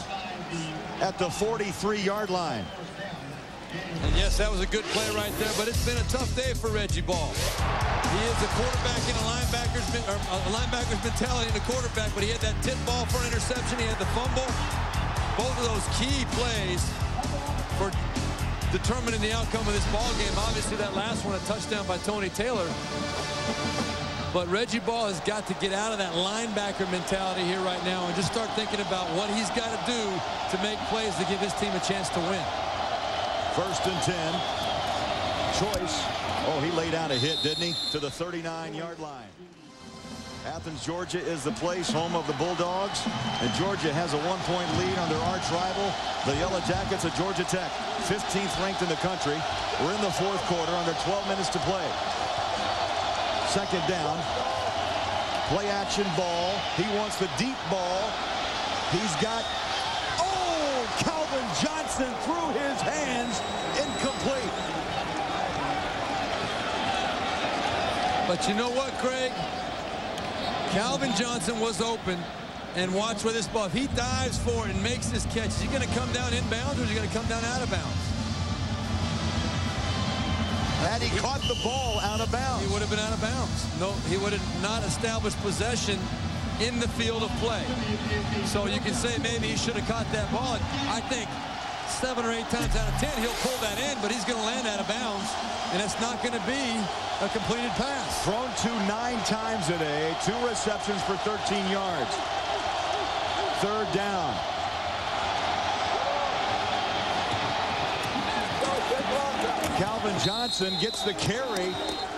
at the 43-yard line. And yes, that was a good play right there, but it's been a tough day for Reggie Ball. He is a quarterback in a linebacker's, a uh, linebacker's mentality in a quarterback, but he had that tip ball for an interception. He had the fumble. Both of those key plays for determining the outcome of this ball game. Obviously, that last one, a touchdown by Tony Taylor. But Reggie Ball has got to get out of that linebacker mentality here right now and just start thinking about what he's got to do to make plays to give his team a chance to win. First and 10. Choice. Oh, he laid out a hit, didn't he? To the 39-yard line. Athens, Georgia is the place, home of the Bulldogs. And Georgia has a one-point lead on their arch rival, the Yellow Jackets of Georgia Tech. 15th ranked in the country. We're in the fourth quarter, under 12 minutes to play. Second down. Play action ball. He wants the deep ball. He's got Johnson through his hands, incomplete. But you know what, Craig? Calvin Johnson was open. And watch where this ball, if he dives for it and makes this catch, is he going to come down inbounds or is he going to come down out of bounds? Had he, he caught the ball out of bounds. He would have been out of bounds. No, he would have not established possession in the field of play. So you can say maybe he should have caught that ball. I think seven or eight times out of ten, he'll pull that in, but he's going to land out of bounds, and it's not going to be a completed pass. Thrown to nine times today, two receptions for 13 yards. Third down. Calvin Johnson gets the carry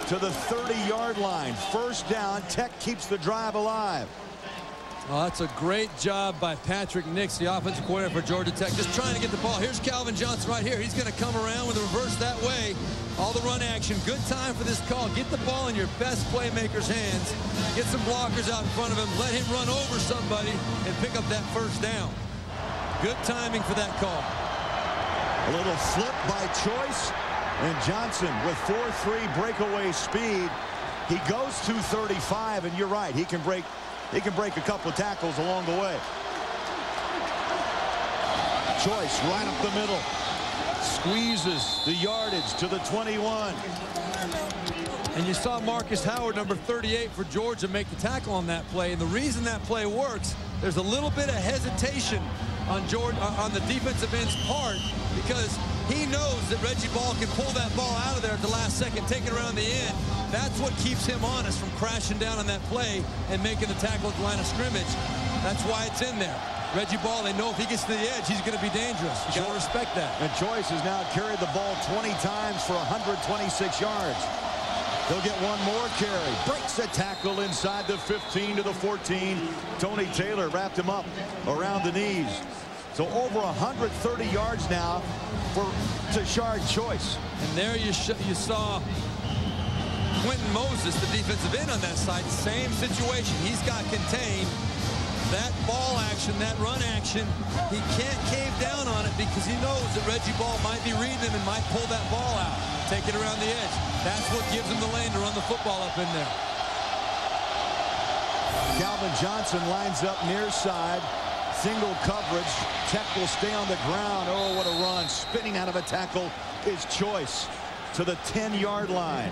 to the 30-yard line. First down, Tech keeps the drive alive. Well, that's a great job by Patrick Nix, the offensive coordinator for Georgia Tech. Just trying to get the ball. Here's Calvin Johnson right here. He's going to come around with a reverse that way. All the run action. Good time for this call. Get the ball in your best playmaker's hands. Get some blockers out in front of him. Let him run over somebody and pick up that first down. Good timing for that call. A little flip by Choice. And Johnson with 4-3 breakaway speed. He goes 235, and you're right. He can break he can break a couple of tackles along the way. Choice right up the middle. Squeezes the yardage to the 21. And you saw Marcus Howard, number 38 for Georgia, make the tackle on that play. And the reason that play works, there's a little bit of hesitation on George on the defensive end's part because he knows that Reggie Ball can pull that ball out of there at the last second, take it around the end. That's what keeps him honest from crashing down on that play and making the tackle at the line of scrimmage. That's why it's in there. Reggie Ball, they know if he gets to the edge, he's going to be dangerous. You got to respect that. And Choice has now carried the ball 20 times for 126 yards. He'll get one more carry. Breaks a tackle inside the 15 to the 14. Tony Taylor wrapped him up around the knees. So over 130 yards now for Tashard Choice. And there you, you saw Quentin Moses, the defensive end on that side. Same situation. He's got contained. that ball action, that run action, he can't cave down on it because he knows that Reggie Ball might be reading him and might pull that ball out, take it around the edge. That's what gives him the lane to run the football up in there. Calvin Johnson lines up near side. Single coverage. Tech will stay on the ground. Oh, what a run. Spinning out of a tackle is Choice to the 10-yard line.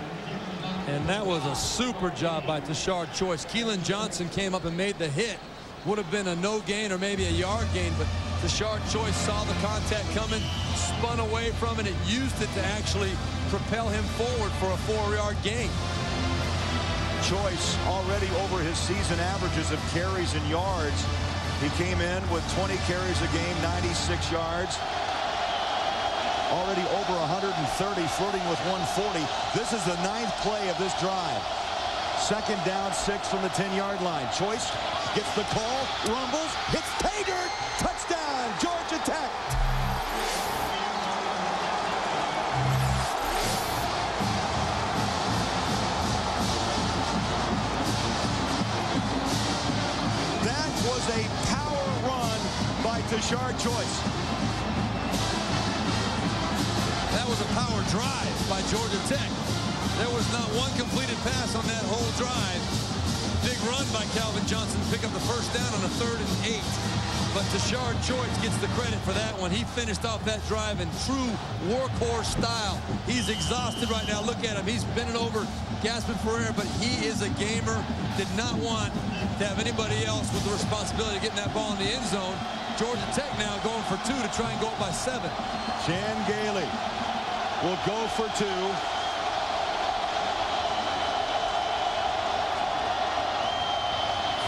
And that was a super job by Tashard Choice. Kelin Johnson came up and made the hit. Would have been a no gain or maybe a yard gain, but Tashard Choice saw the contact coming, spun away from it, and used it to actually propel him forward for a four-yard gain. Choice already over his season averages of carries and yards. He came in with 20 carries a game, 96 yards. Already over 130, flirting with 140. This is the ninth play of this drive. Second down, six from the 10-yard line. Choice gets the call, rumbles, hits pay by Tashard Choice. That was a power drive by Georgia Tech. There was not one completed pass on that whole drive. Big run by Calvin Johnson to pick up the first down on a third and eight. But Tashard Choice gets the credit for that one. He finished off that drive in true workhorse style. He's exhausted right now. Look at him. He's bending over, gasping for air, but he is a gamer. Did not want to have anybody else with the responsibility of getting that ball in the end zone. Georgia Tech now going for two to try and go up by seven. Chan Gailey will go for two.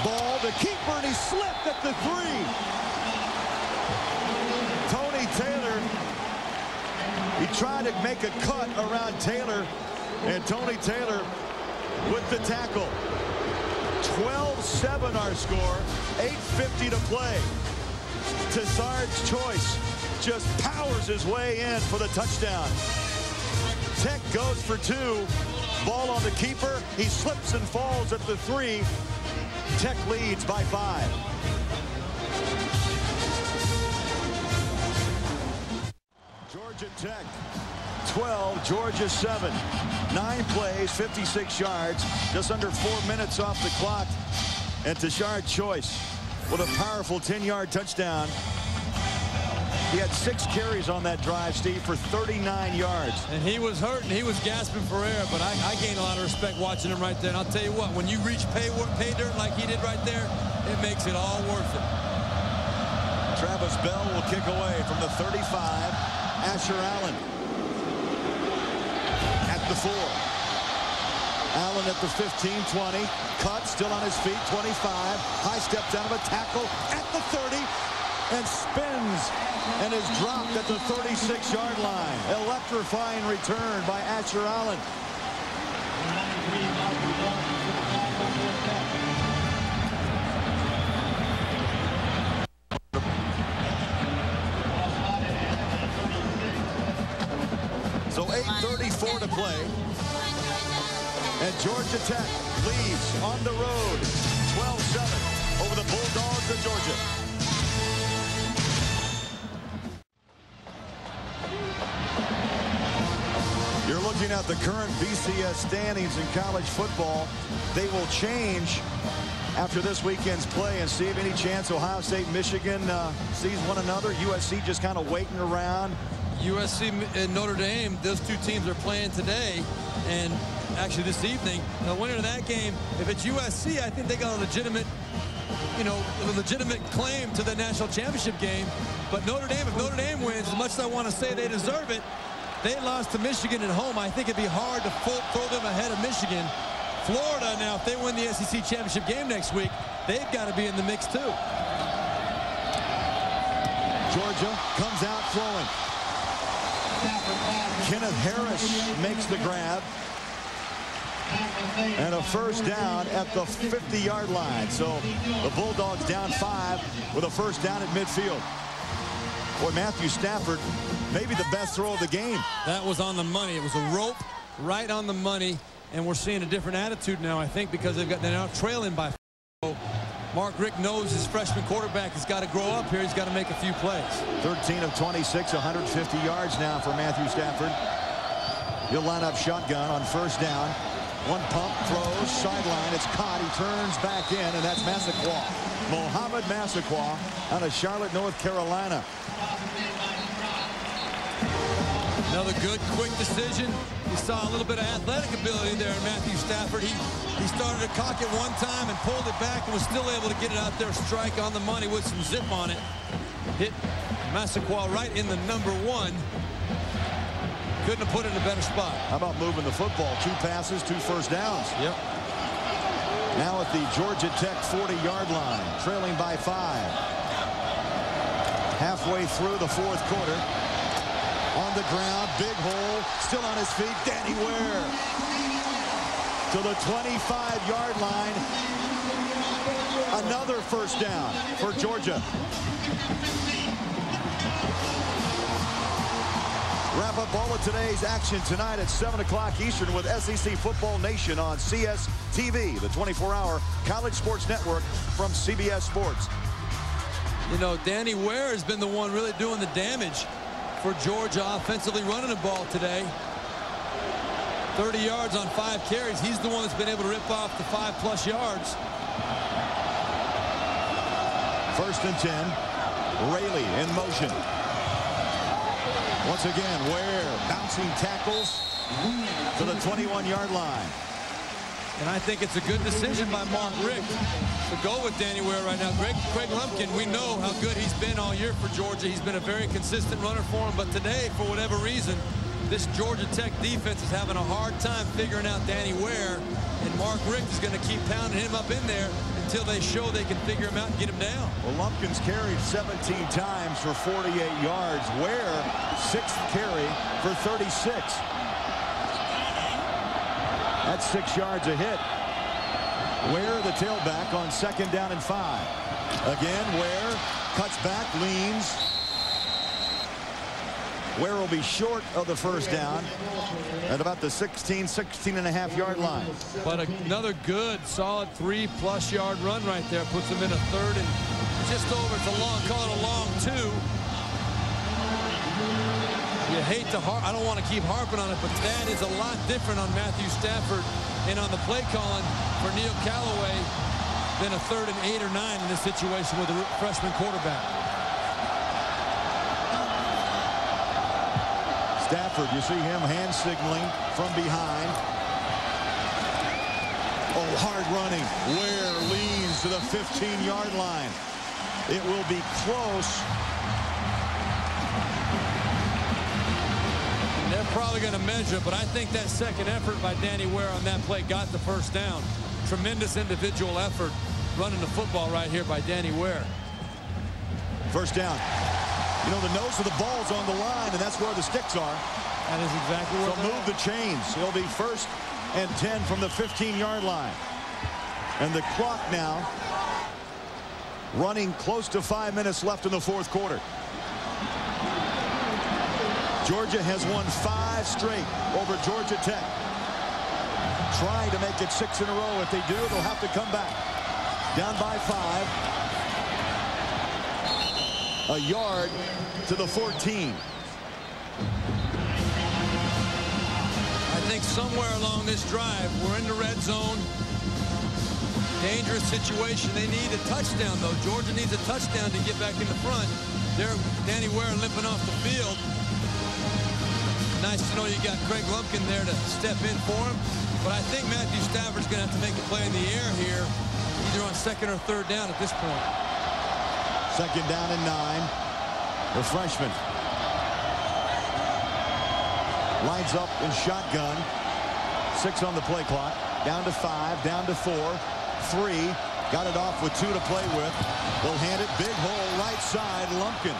Ball, the keeper, and he slipped at the three. Tony Taylor, he tried to make a cut around Taylor, and Tony Taylor with the tackle. 12-7 our score, 8.50 to play. Tashard's choice just powers his way in for the touchdown. Tech goes for two. Ball on the keeper. He slips and falls at the three. Tech leads by five. Georgia Tech 12, Georgia 7. Nine plays, 56 yards, just under four minutes off the clock. And Tashard Choice with a powerful 10-yard touchdown. He had six carries on that drive, Steve, for 39 yards. And he was hurting. he was gasping for air, but I, I gained a lot of respect watching him right there. And I'll tell you what, when you reach pay, pay dirt like he did right there, it makes it all worth it. Travis Bell will kick away from the 35. Asher Allen at the four. Allen at the 15-20. Cut, still on his feet, 25. High step down of a tackle at the 30 and spins and is dropped at the 36-yard line. Electrifying return by Asher Allen. Georgia Tech leads on the road 12-7 over the Bulldogs of Georgia. You're looking at the current BCS standings in college football. They will change after this weekend's play. And Steve, any chance Ohio State, Michigan uh, sees one another? USC just kind of waiting around. USC and Notre Dame, those two teams are playing today. And actually this evening, the winner of that game, if it's USC, I think they got a legitimate you know, a legitimate claim to the national championship game. But Notre Dame, if Notre Dame wins, as much as I want to say they deserve it, they lost to Michigan at home. I think it'd be hard to throw them ahead of Michigan. Florida, now, if they win the SEC championship game next week, they've got to be in the mix, too. Georgia comes out throwing. Kenneth Harris makes the grab. And a first down at the 50-yard line. So the Bulldogs down five with a first down at midfield. Boy, Matthew Stafford, maybe the best throw of the game. That was on the money. It was a rope right on the money. And we're seeing a different attitude now, I think, because they've got they're now trailing by Mark Richt knows his freshman quarterback has got to grow up here. He's got to make a few plays. 13 of 26, 150 yards now for Matthew Stafford. He'll line up shotgun on first down. One pump, throws, sideline. It's caught. He turns back in, and that's Massaquoi. Mohamed Massaquoi out of Charlotte, North Carolina. Another good, quick decision. We saw a little bit of athletic ability there in Matthew Stafford. He he started to cock it one time and pulled it back and was still able to get it out there, strike on the money with some zip on it. Hit Massaquoi right in the number one. Couldn't have put it in a better spot. How about moving the football? Two passes, two first downs. Yep. Now at the Georgia Tech 40-yard line, trailing by five. Halfway through the fourth quarter. On the ground, big hole, still on his feet, Danny Ware. To the 25-yard line. Another first down for Georgia. Wrap up all of today's action tonight at 7 o'clock Eastern with SEC Football Nation on CS TV, the 24-hour college sports network from CBS Sports. You know, Danny Ware has been the one really doing the damage for Georgia offensively running the ball today. 30 yards on five carries. He's the one that's been able to rip off the five-plus yards. First and 10. Raley in motion. Once again, Ware bouncing tackles to the 21-yard line. And I think it's a good decision by Mark Richt to go with Danny Ware right now. Greg, Kregg Lumpkin, we know how good he's been all year for Georgia. He's been a very consistent runner for him. But today, for whatever reason, this Georgia Tech defense is having a hard time figuring out Danny Ware. And Mark Richt is going to keep pounding him up in there until they show they can figure him out and get him down. Well, Lumpkins carried 17 times for 48 yards. Ware, sixth carry for 36. That's six yards a hit. Ware, the tailback, on second down and five. Again, Ware cuts back, leans. Ware will be short of the first down at about the 16, 16 and a half yard line. But another good, solid three-plus yard run right there. Puts him in a third and just over. It's a long, call it a long two. You hate to harp, I don't want to keep harping on it, but that is a lot different on Matthew Stafford and on the play calling for Neil Callaway than a third and eight or nine in this situation with a freshman quarterback. Stafford, you see him hand signaling from behind. Oh, hard running. Ware leans to the 15-yard line. It will be close. They're probably going to measure, but I think that second effort by Danny Ware on that play got the first down. Tremendous individual effort running the football right here by Danny Ware. First down. You know, the nose of the ball's on the line, and that's where the sticks are. That is exactly where So move the chains. It'll be first and 10 from the 15-yard line. And the clock now running close to five minutes left in the fourth quarter. Georgia has won five straight over Georgia Tech. Trying to make it six in a row. If they do, they'll have to come back. Down by five. A yard to the 14. I think somewhere along this drive, we're in the red zone. Dangerous situation. They need a touchdown, though. Georgia needs a touchdown to get back in the front. There, Danny Ware limping off the field. Nice to know you got Kregg Lumpkin there to step in for him. But I think Matthew Stafford's going to have to make a play in the air here, either on second or third down at this point. Second down and nine. The freshman lines up in shotgun. Six on the play clock. Down to five. Down to four. Three. Got it off with two to play with. They'll hand it big hole right side. Lumpkin.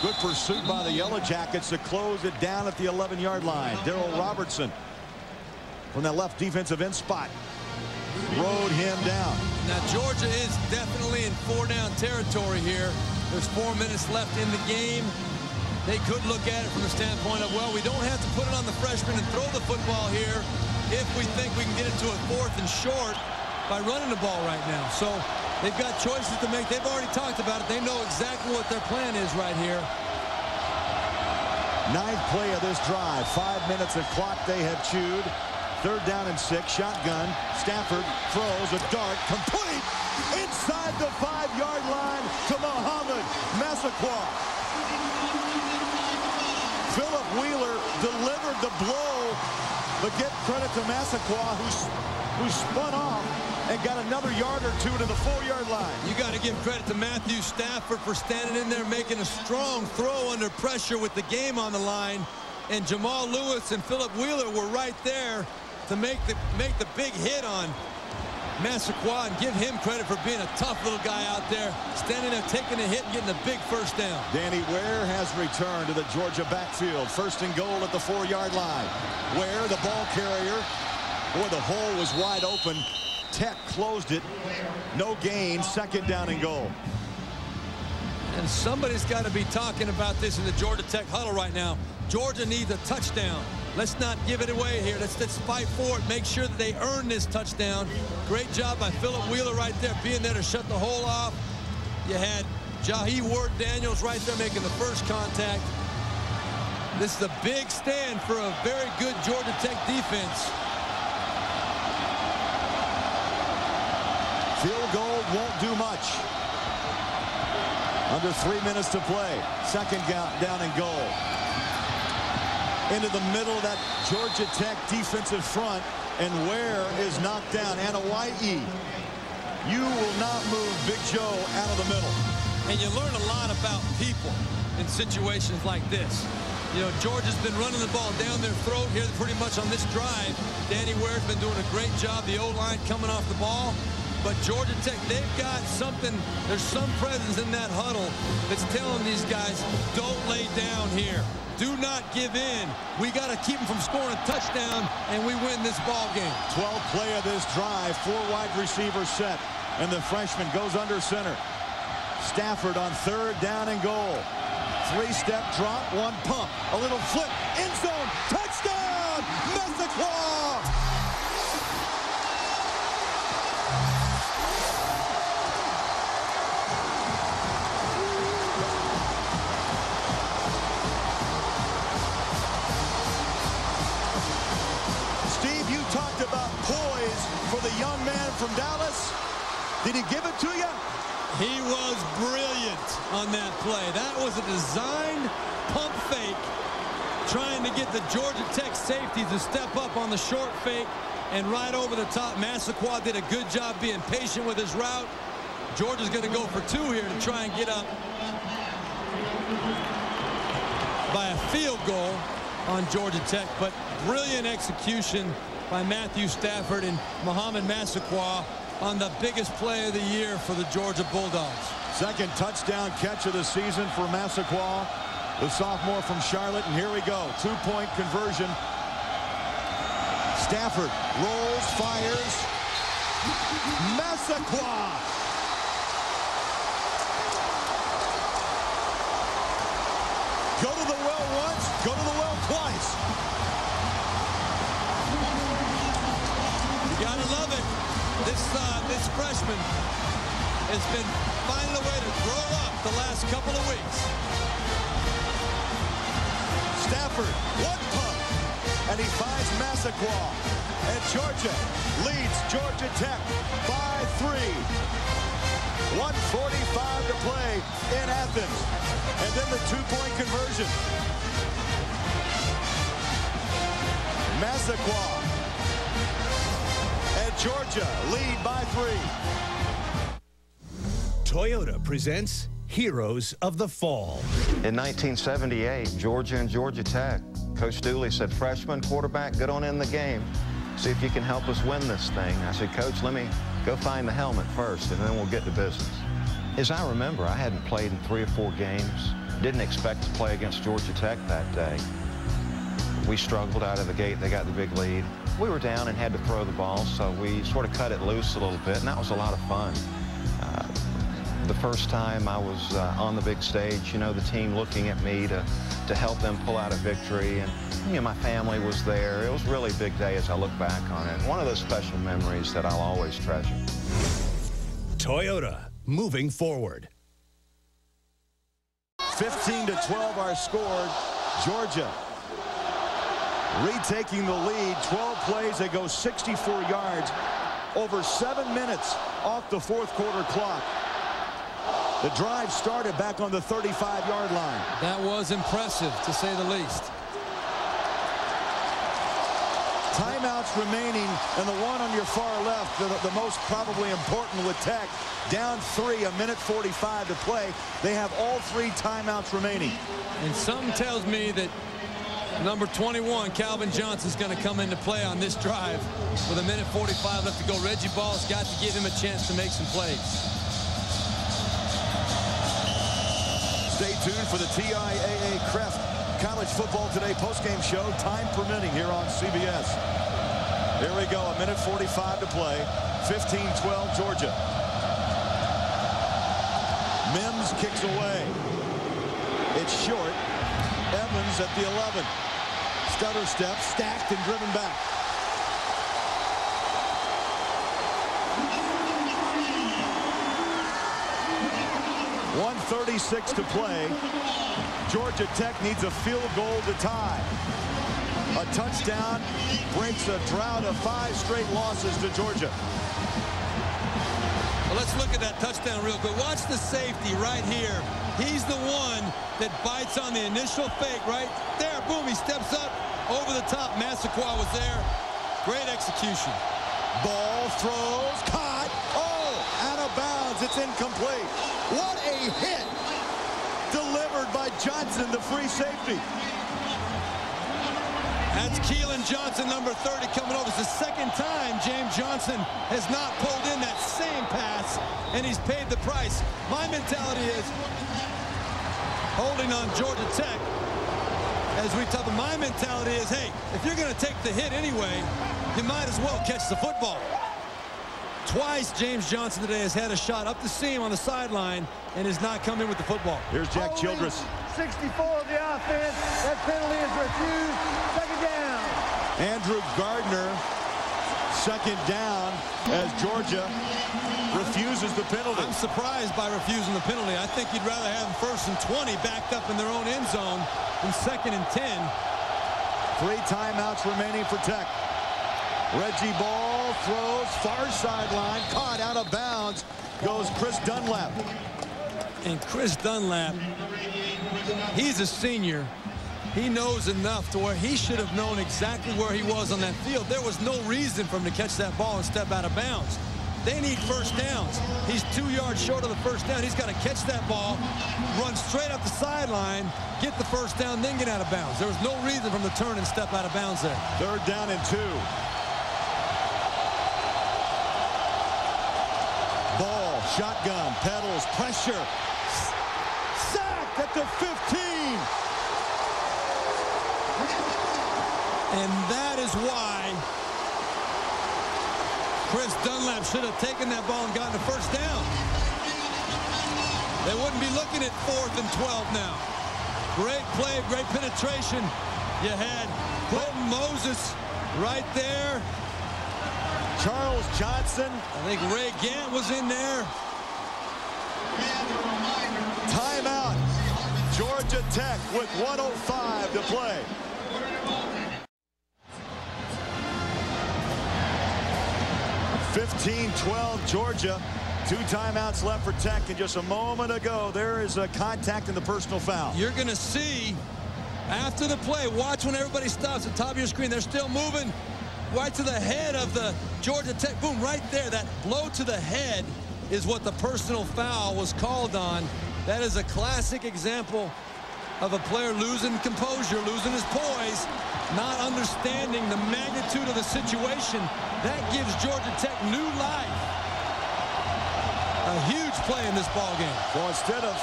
Good pursuit by the Yellow Jackets to close it down at the 11-yard line. Daryl Robertson from that left defensive end spot rode him down. Now, Georgia is definitely in four-down territory here. There's four minutes left in the game. They could look at it from the standpoint of, well, we don't have to put it on the freshman and throw the football here if we think we can get it to a fourth and short. by running the ball right now. So they've got choices to make. They've already talked about it. They know exactly what their plan is right here. Ninth play of this drive. Five minutes of clock they have chewed. Third down and six. Shotgun. Stafford throws a dart. Complete inside the five-yard line to Mohamed Massaquoi. Philip Wheeler delivered the blow, but get credit to Massaquoi, who, who spun off and got another yard or two to the four-yard line. You got to give credit to Matthew Stafford for standing in there making a strong throw under pressure with the game on the line. And Jamal Lewis and Philip Wheeler were right there to make the make the big hit on Massaquoi and give him credit for being a tough little guy out there, standing there taking a hit and getting the big first down. Danny Ware has returned to the Georgia backfield. First and goal at the four-yard line. Ware, the ball carrier. Boy, the hole was wide open. Tech closed it. No gain. Second down and goal. And somebody's got to be talking about this in the Georgia Tech huddle right now. Georgia needs a touchdown. Let's not give it away here. Let's, let's fight for it. Make sure that they earn this touchdown. Great job by Philip Wheeler right there, being there to shut the hole off. You had Jahi Word Daniels right there making the first contact. This is a big stand for a very good Georgia Tech defense. Field goal won't do much. Under three minutes to play. Second down and goal. Into the middle of that Georgia Tech defensive front. And Ware is knocked down. Anoai, you will not move Big Joe out of the middle. And you learn a lot about people in situations like this. You know, Georgia's been running the ball down their throat here pretty much on this drive. Danny Ware's been doing a great job. The O-line coming off the ball. But Georgia Tech, they've got something, there's some presence in that huddle that's telling these guys, don't lay down here. Do not give in. We got to keep them from scoring a touchdown, and we win this ball game. 12 play of this drive, four wide receivers set, and the freshman goes under center. Stafford on third down and goal. Three-step drop, one pump, a little flip, end zone, touchdown, Massaquoi! The young man from Dallas. Did he give it to you? He was brilliant on that play. That was a designed pump fake, trying to get the Georgia Tech safety to step up on the short fake and right over the top. Massaquoi did a good job being patient with his route. Georgia's going to go for two here to try and get up by a field goal on Georgia Tech, but brilliant execution by Matthew Stafford and Mohamed Massaquoi on the biggest play of the year for the Georgia Bulldogs. Second touchdown catch of the season for Massaquoi, the sophomore from Charlotte. And here we go. Two-point conversion. Stafford rolls, fires. Massaquoi. Go to the well once, go to the well twice. Gotta love it. This uh, this freshman has been finding a way to grow up the last couple of weeks. Stafford, one pump, and he finds Massaquoi. And Georgia leads Georgia Tech by three. 145 to play in Athens. And then the two-point conversion. Massaquoi Georgia lead by three. Toyota presents Heroes of the Fall. In 1978, Georgia and Georgia Tech, Coach Dooley said, freshman quarterback, get on in the game. See if you can help us win this thing. I said, Coach, let me go find the helmet first, and then we'll get to business. As I remember, I hadn't played in three or four games. Didn't expect to play against Georgia Tech that day. We struggled out of the gate. They got the big lead. We were down and had to throw the ball, so we sort of cut it loose a little bit, and that was a lot of fun. Uh, the first time I was uh, on the big stage, you know, the team looking at me to, to help them pull out a victory. And, you know, my family was there. It was really a big day as I look back on it. One of those special memories that I'll always treasure. Toyota, moving forward. 15 to 12 are scored. Georgia retaking the lead. 12 plays. They go 64 yards. Over seven minutes off the fourth quarter clock. The drive started back on the 35-yard line. That was impressive, to say the least. Timeouts remaining, and the one on your far left, the, the, most probably important with Tech, down three, a minute 45 to play. They have all three timeouts remaining. And something tells me that number 21, Calvin Johnson, is going to come into play on this drive with a minute 45 left to go. Reggie Ball's got to give him a chance to make some plays. Stay tuned for the TIAA CREF College Football Today postgame show, time permitting, here on CBS. Here we go, a minute 45 to play. 15-12, Georgia. Mims kicks away. It's short. Evans at the 11. Stutter step, stacked and driven back. One thirty-six to play. Georgia Tech needs a field goal to tie. A touchdown breaks a drought of five straight losses to Georgia. Well, let's look at that touchdown real quick. Watch the safety right here. He's the one that bites on the initial fake right there. Boom, he steps up over the top. Massaquoi was there. Great execution. Ball throws, caught. Oh, out of bounds. It's incomplete. What a hit. Delivered by Johnson, the free safety. That's Kelin Johnson, number 30, coming over. It's the second time James Johnson has not pulled in that same pass, and he's paid the price. My mentality is holding on Georgia Tech. As we talk, my mentality is, hey, if you're going to take the hit anyway, you might as well catch the football. Twice James Johnson today has had a shot up the seam on the sideline and has not come in with the football. Here's Jack Childress. 64 of the offense. That penalty is refused. Andrew Gardner, second down as Georgia refuses the penalty. I'm surprised by refusing the penalty. I think you'd rather have them first and 20 backed up in their own end zone than second and 10. Three timeouts remaining for Tech. Reggie Ball throws far sideline, caught out of bounds, goes Chris Dunlap. And Chris Dunlap, he's a senior. He knows enough to where he should have known exactly where he was on that field. There was no reason for him to catch that ball and step out of bounds. They need first downs. He's two yards short of the first down. He's got to catch that ball, run straight up the sideline, get the first down, then get out of bounds. There was no reason for him to turn and step out of bounds there. Third down and two. Ball, shotgun, pedals, pressure. Sacked at the 15. And that is why Chris Dunlap should have taken that ball and gotten a first down. They wouldn't be looking at fourth and 12 now. Great play, great penetration. You had Quentin Moses right there. Charles Johnson. I think Ray Gant was in there. Timeout. Georgia Tech with 105 to play. Fifteen, 12, Georgia. Two timeouts left for Tech, and just a moment ago, there is a contact in the personal foul. You're going to see after the play, watch when everybody stops at the top of your screen. They're still moving right to the head of the Georgia Tech. Boom, right there. That blow to the head is what the personal foul was called on. That is a classic example of a player losing composure, losing his poise, not understanding the magnitude of the situation, that gives Georgia Tech new life. A huge play in this ball game. Well, instead of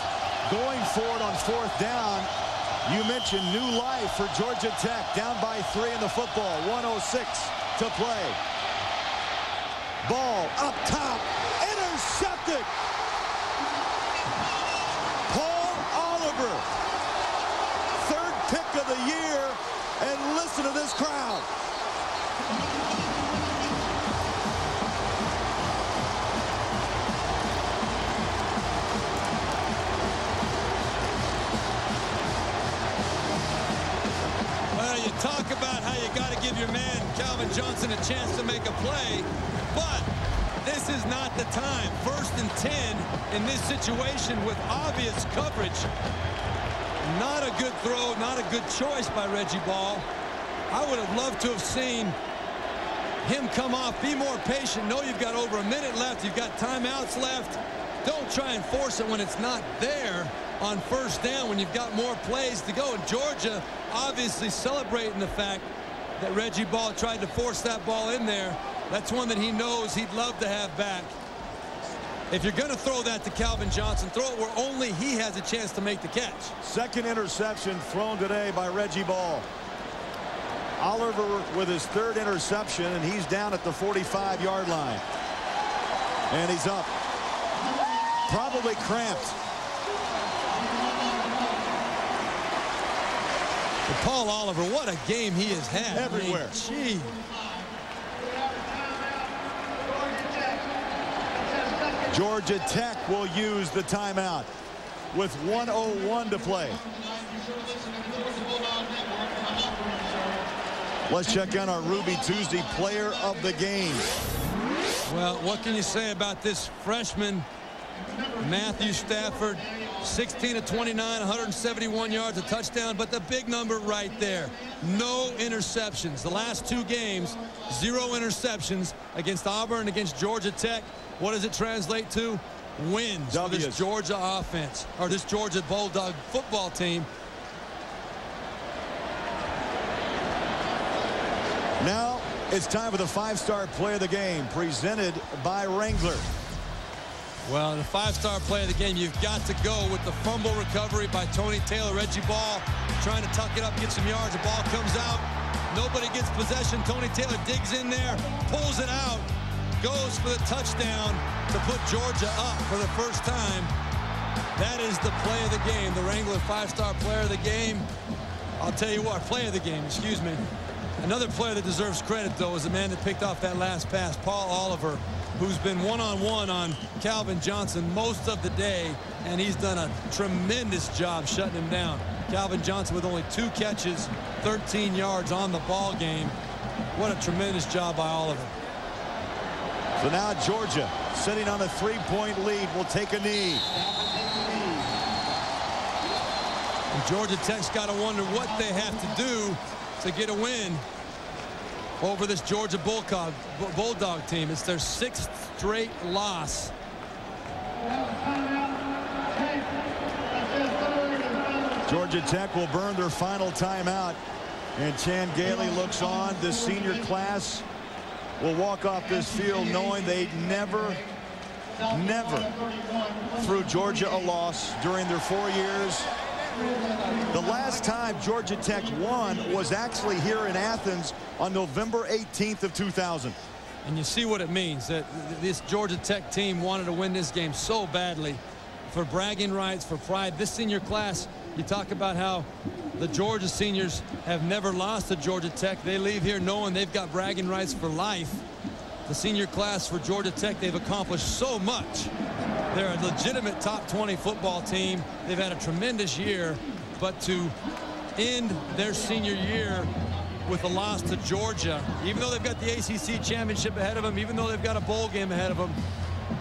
going for it on fourth down, you mentioned new life for Georgia Tech. Down by three in the football. 106 to play. Ball up top. Intercepted. Paul Oliver. Third pick of the year. And listen to this crowd talk about how you got to give your man Calvin Johnson a chance to make a play, but this is not the time. First and 10 in this situation with obvious coverage. Not a good throw, not a good choice by Reggie Ball. I would have loved to have seen him come off, be more patient. Know you've got over a minute left. You've got timeouts left. Don't try and force it when it's not there on first down when you've got more plays to go. And Georgia obviously celebrating the fact that Reggie Ball tried to force that ball in there. That's one that he knows he'd love to have back. If you're going to throw that to Calvin Johnson, throw it where only he has a chance to make the catch. Second interception thrown today by Reggie Ball. Oliver with his third interception, and he's down at the 45-yard line. And he's up. Probably cramped. But Paul Oliver, what a game he has had. Everywhere. I mean, gee. Georgia Tech will use the timeout with 101 to play. Let's check on our Ruby Tuesday player of the game. Well, what can you say about this freshman, Matthew Stafford? 16 to 29, 171 yards, a touchdown, but the big number right there. No interceptions. The last two games, zero interceptions against Auburn, against Georgia Tech. What does it translate to? Wins for this Georgia offense, or this Georgia Bulldog football team. Now it's time for the five-star play of the game, presented by Wrangler. Well, the five-star play of the game, you've got to go with the fumble recovery by Tony Taylor. Reggie Ball trying to tuck it up, get some yards. The ball comes out. Nobody gets possession. Tony Taylor digs in there, pulls it out, goes for the touchdown to put Georgia up for the first time. That is the play of the game, the Wrangler five-star player of the game. I'll tell you what, play of the game, excuse me. Another player that deserves credit, though, is the man that picked off that last pass, Paul Oliver, who's been one-on-one -on, -one on Calvin Johnson most of the day, and he's done a tremendous job shutting him down. Calvin Johnson with only two catches, 13 yards on the ball game. What a tremendous job by Oliver. So now Georgia, sitting on a three-point lead, will take a knee. And Georgia Tech's got to wonder what they have to do to get a win over this Georgia Bulldog, Bulldog team. It's their sixth straight loss. Georgia Tech will burn their final timeout. And Chan Gailey looks on. This senior class will walk off this field knowing they never, never threw Georgia a loss during their four years. The last time Georgia Tech won was actually here in Athens on November 18th of 2000. And you see what it means that this Georgia Tech team wanted to win this game so badly for bragging rights, for pride. This senior class, you talk about how the Georgia seniors have never lost to Georgia Tech. They leave here knowing they've got bragging rights for life. The senior class for Georgia Tech, they've accomplished so much. They're a legitimate top 20 football team. They've had a tremendous year, but to end their senior year with a loss to Georgia, even though they've got the ACC championship ahead of them, even though they've got a bowl game ahead of them,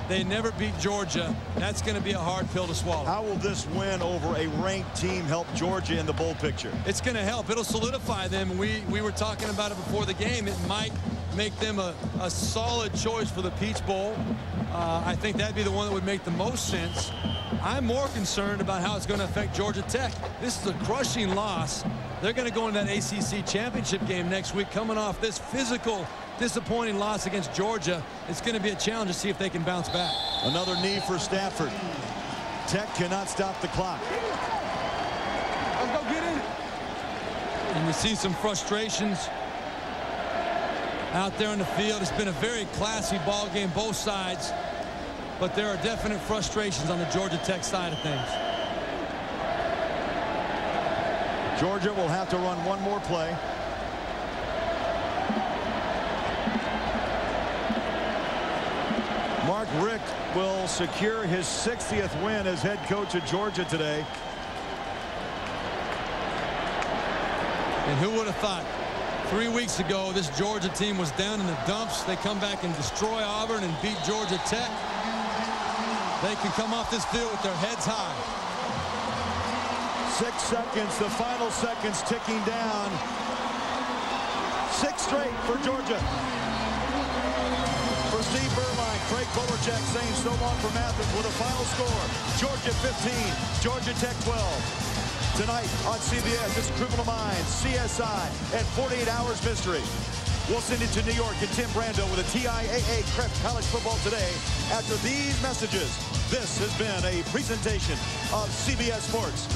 they never beat Georgia. That's going to be a hard pill to swallow. How will this win over a ranked team help Georgia in the bowl picture? It's going to help. It'll solidify them. We, we were talking about it before the game. It might make them a, a solid choice for the Peach Bowl. Uh, I think that'd be the one that would make the most sense. I'm more concerned about how it's going to affect Georgia Tech. This is a crushing loss. They're going to go in that ACC championship game next week coming off this physical disappointing loss against Georgia. It's going to be a challenge to see if they can bounce back. Another knee for Stafford. Tech cannot stop the clock. Let's go get in. And you see some frustrations out there on the field. It's been a very classy ball game, both sides. But there are definite frustrations on the Georgia Tech side of things. Georgia will have to run one more play. Mark Richt will secure his 60th win as head coach of Georgia today. And who would have thought Three weeks ago, this Georgia team was down in the dumps. They come back and destroy Auburn and beat Georgia Tech. They can come off this field with their heads high. Six seconds, the final seconds ticking down. Six straight for Georgia. Craig Bolerjack saying so long from Athens with a final score. Georgia 15, Georgia Tech 12. Tonight on CBS, it's Criminal Minds, CSI, and 48 Hours Mystery. We'll send it to New York and Tim Brando with a TIAA CREF College Football Today. After these messages, this has been a presentation of CBS Sports.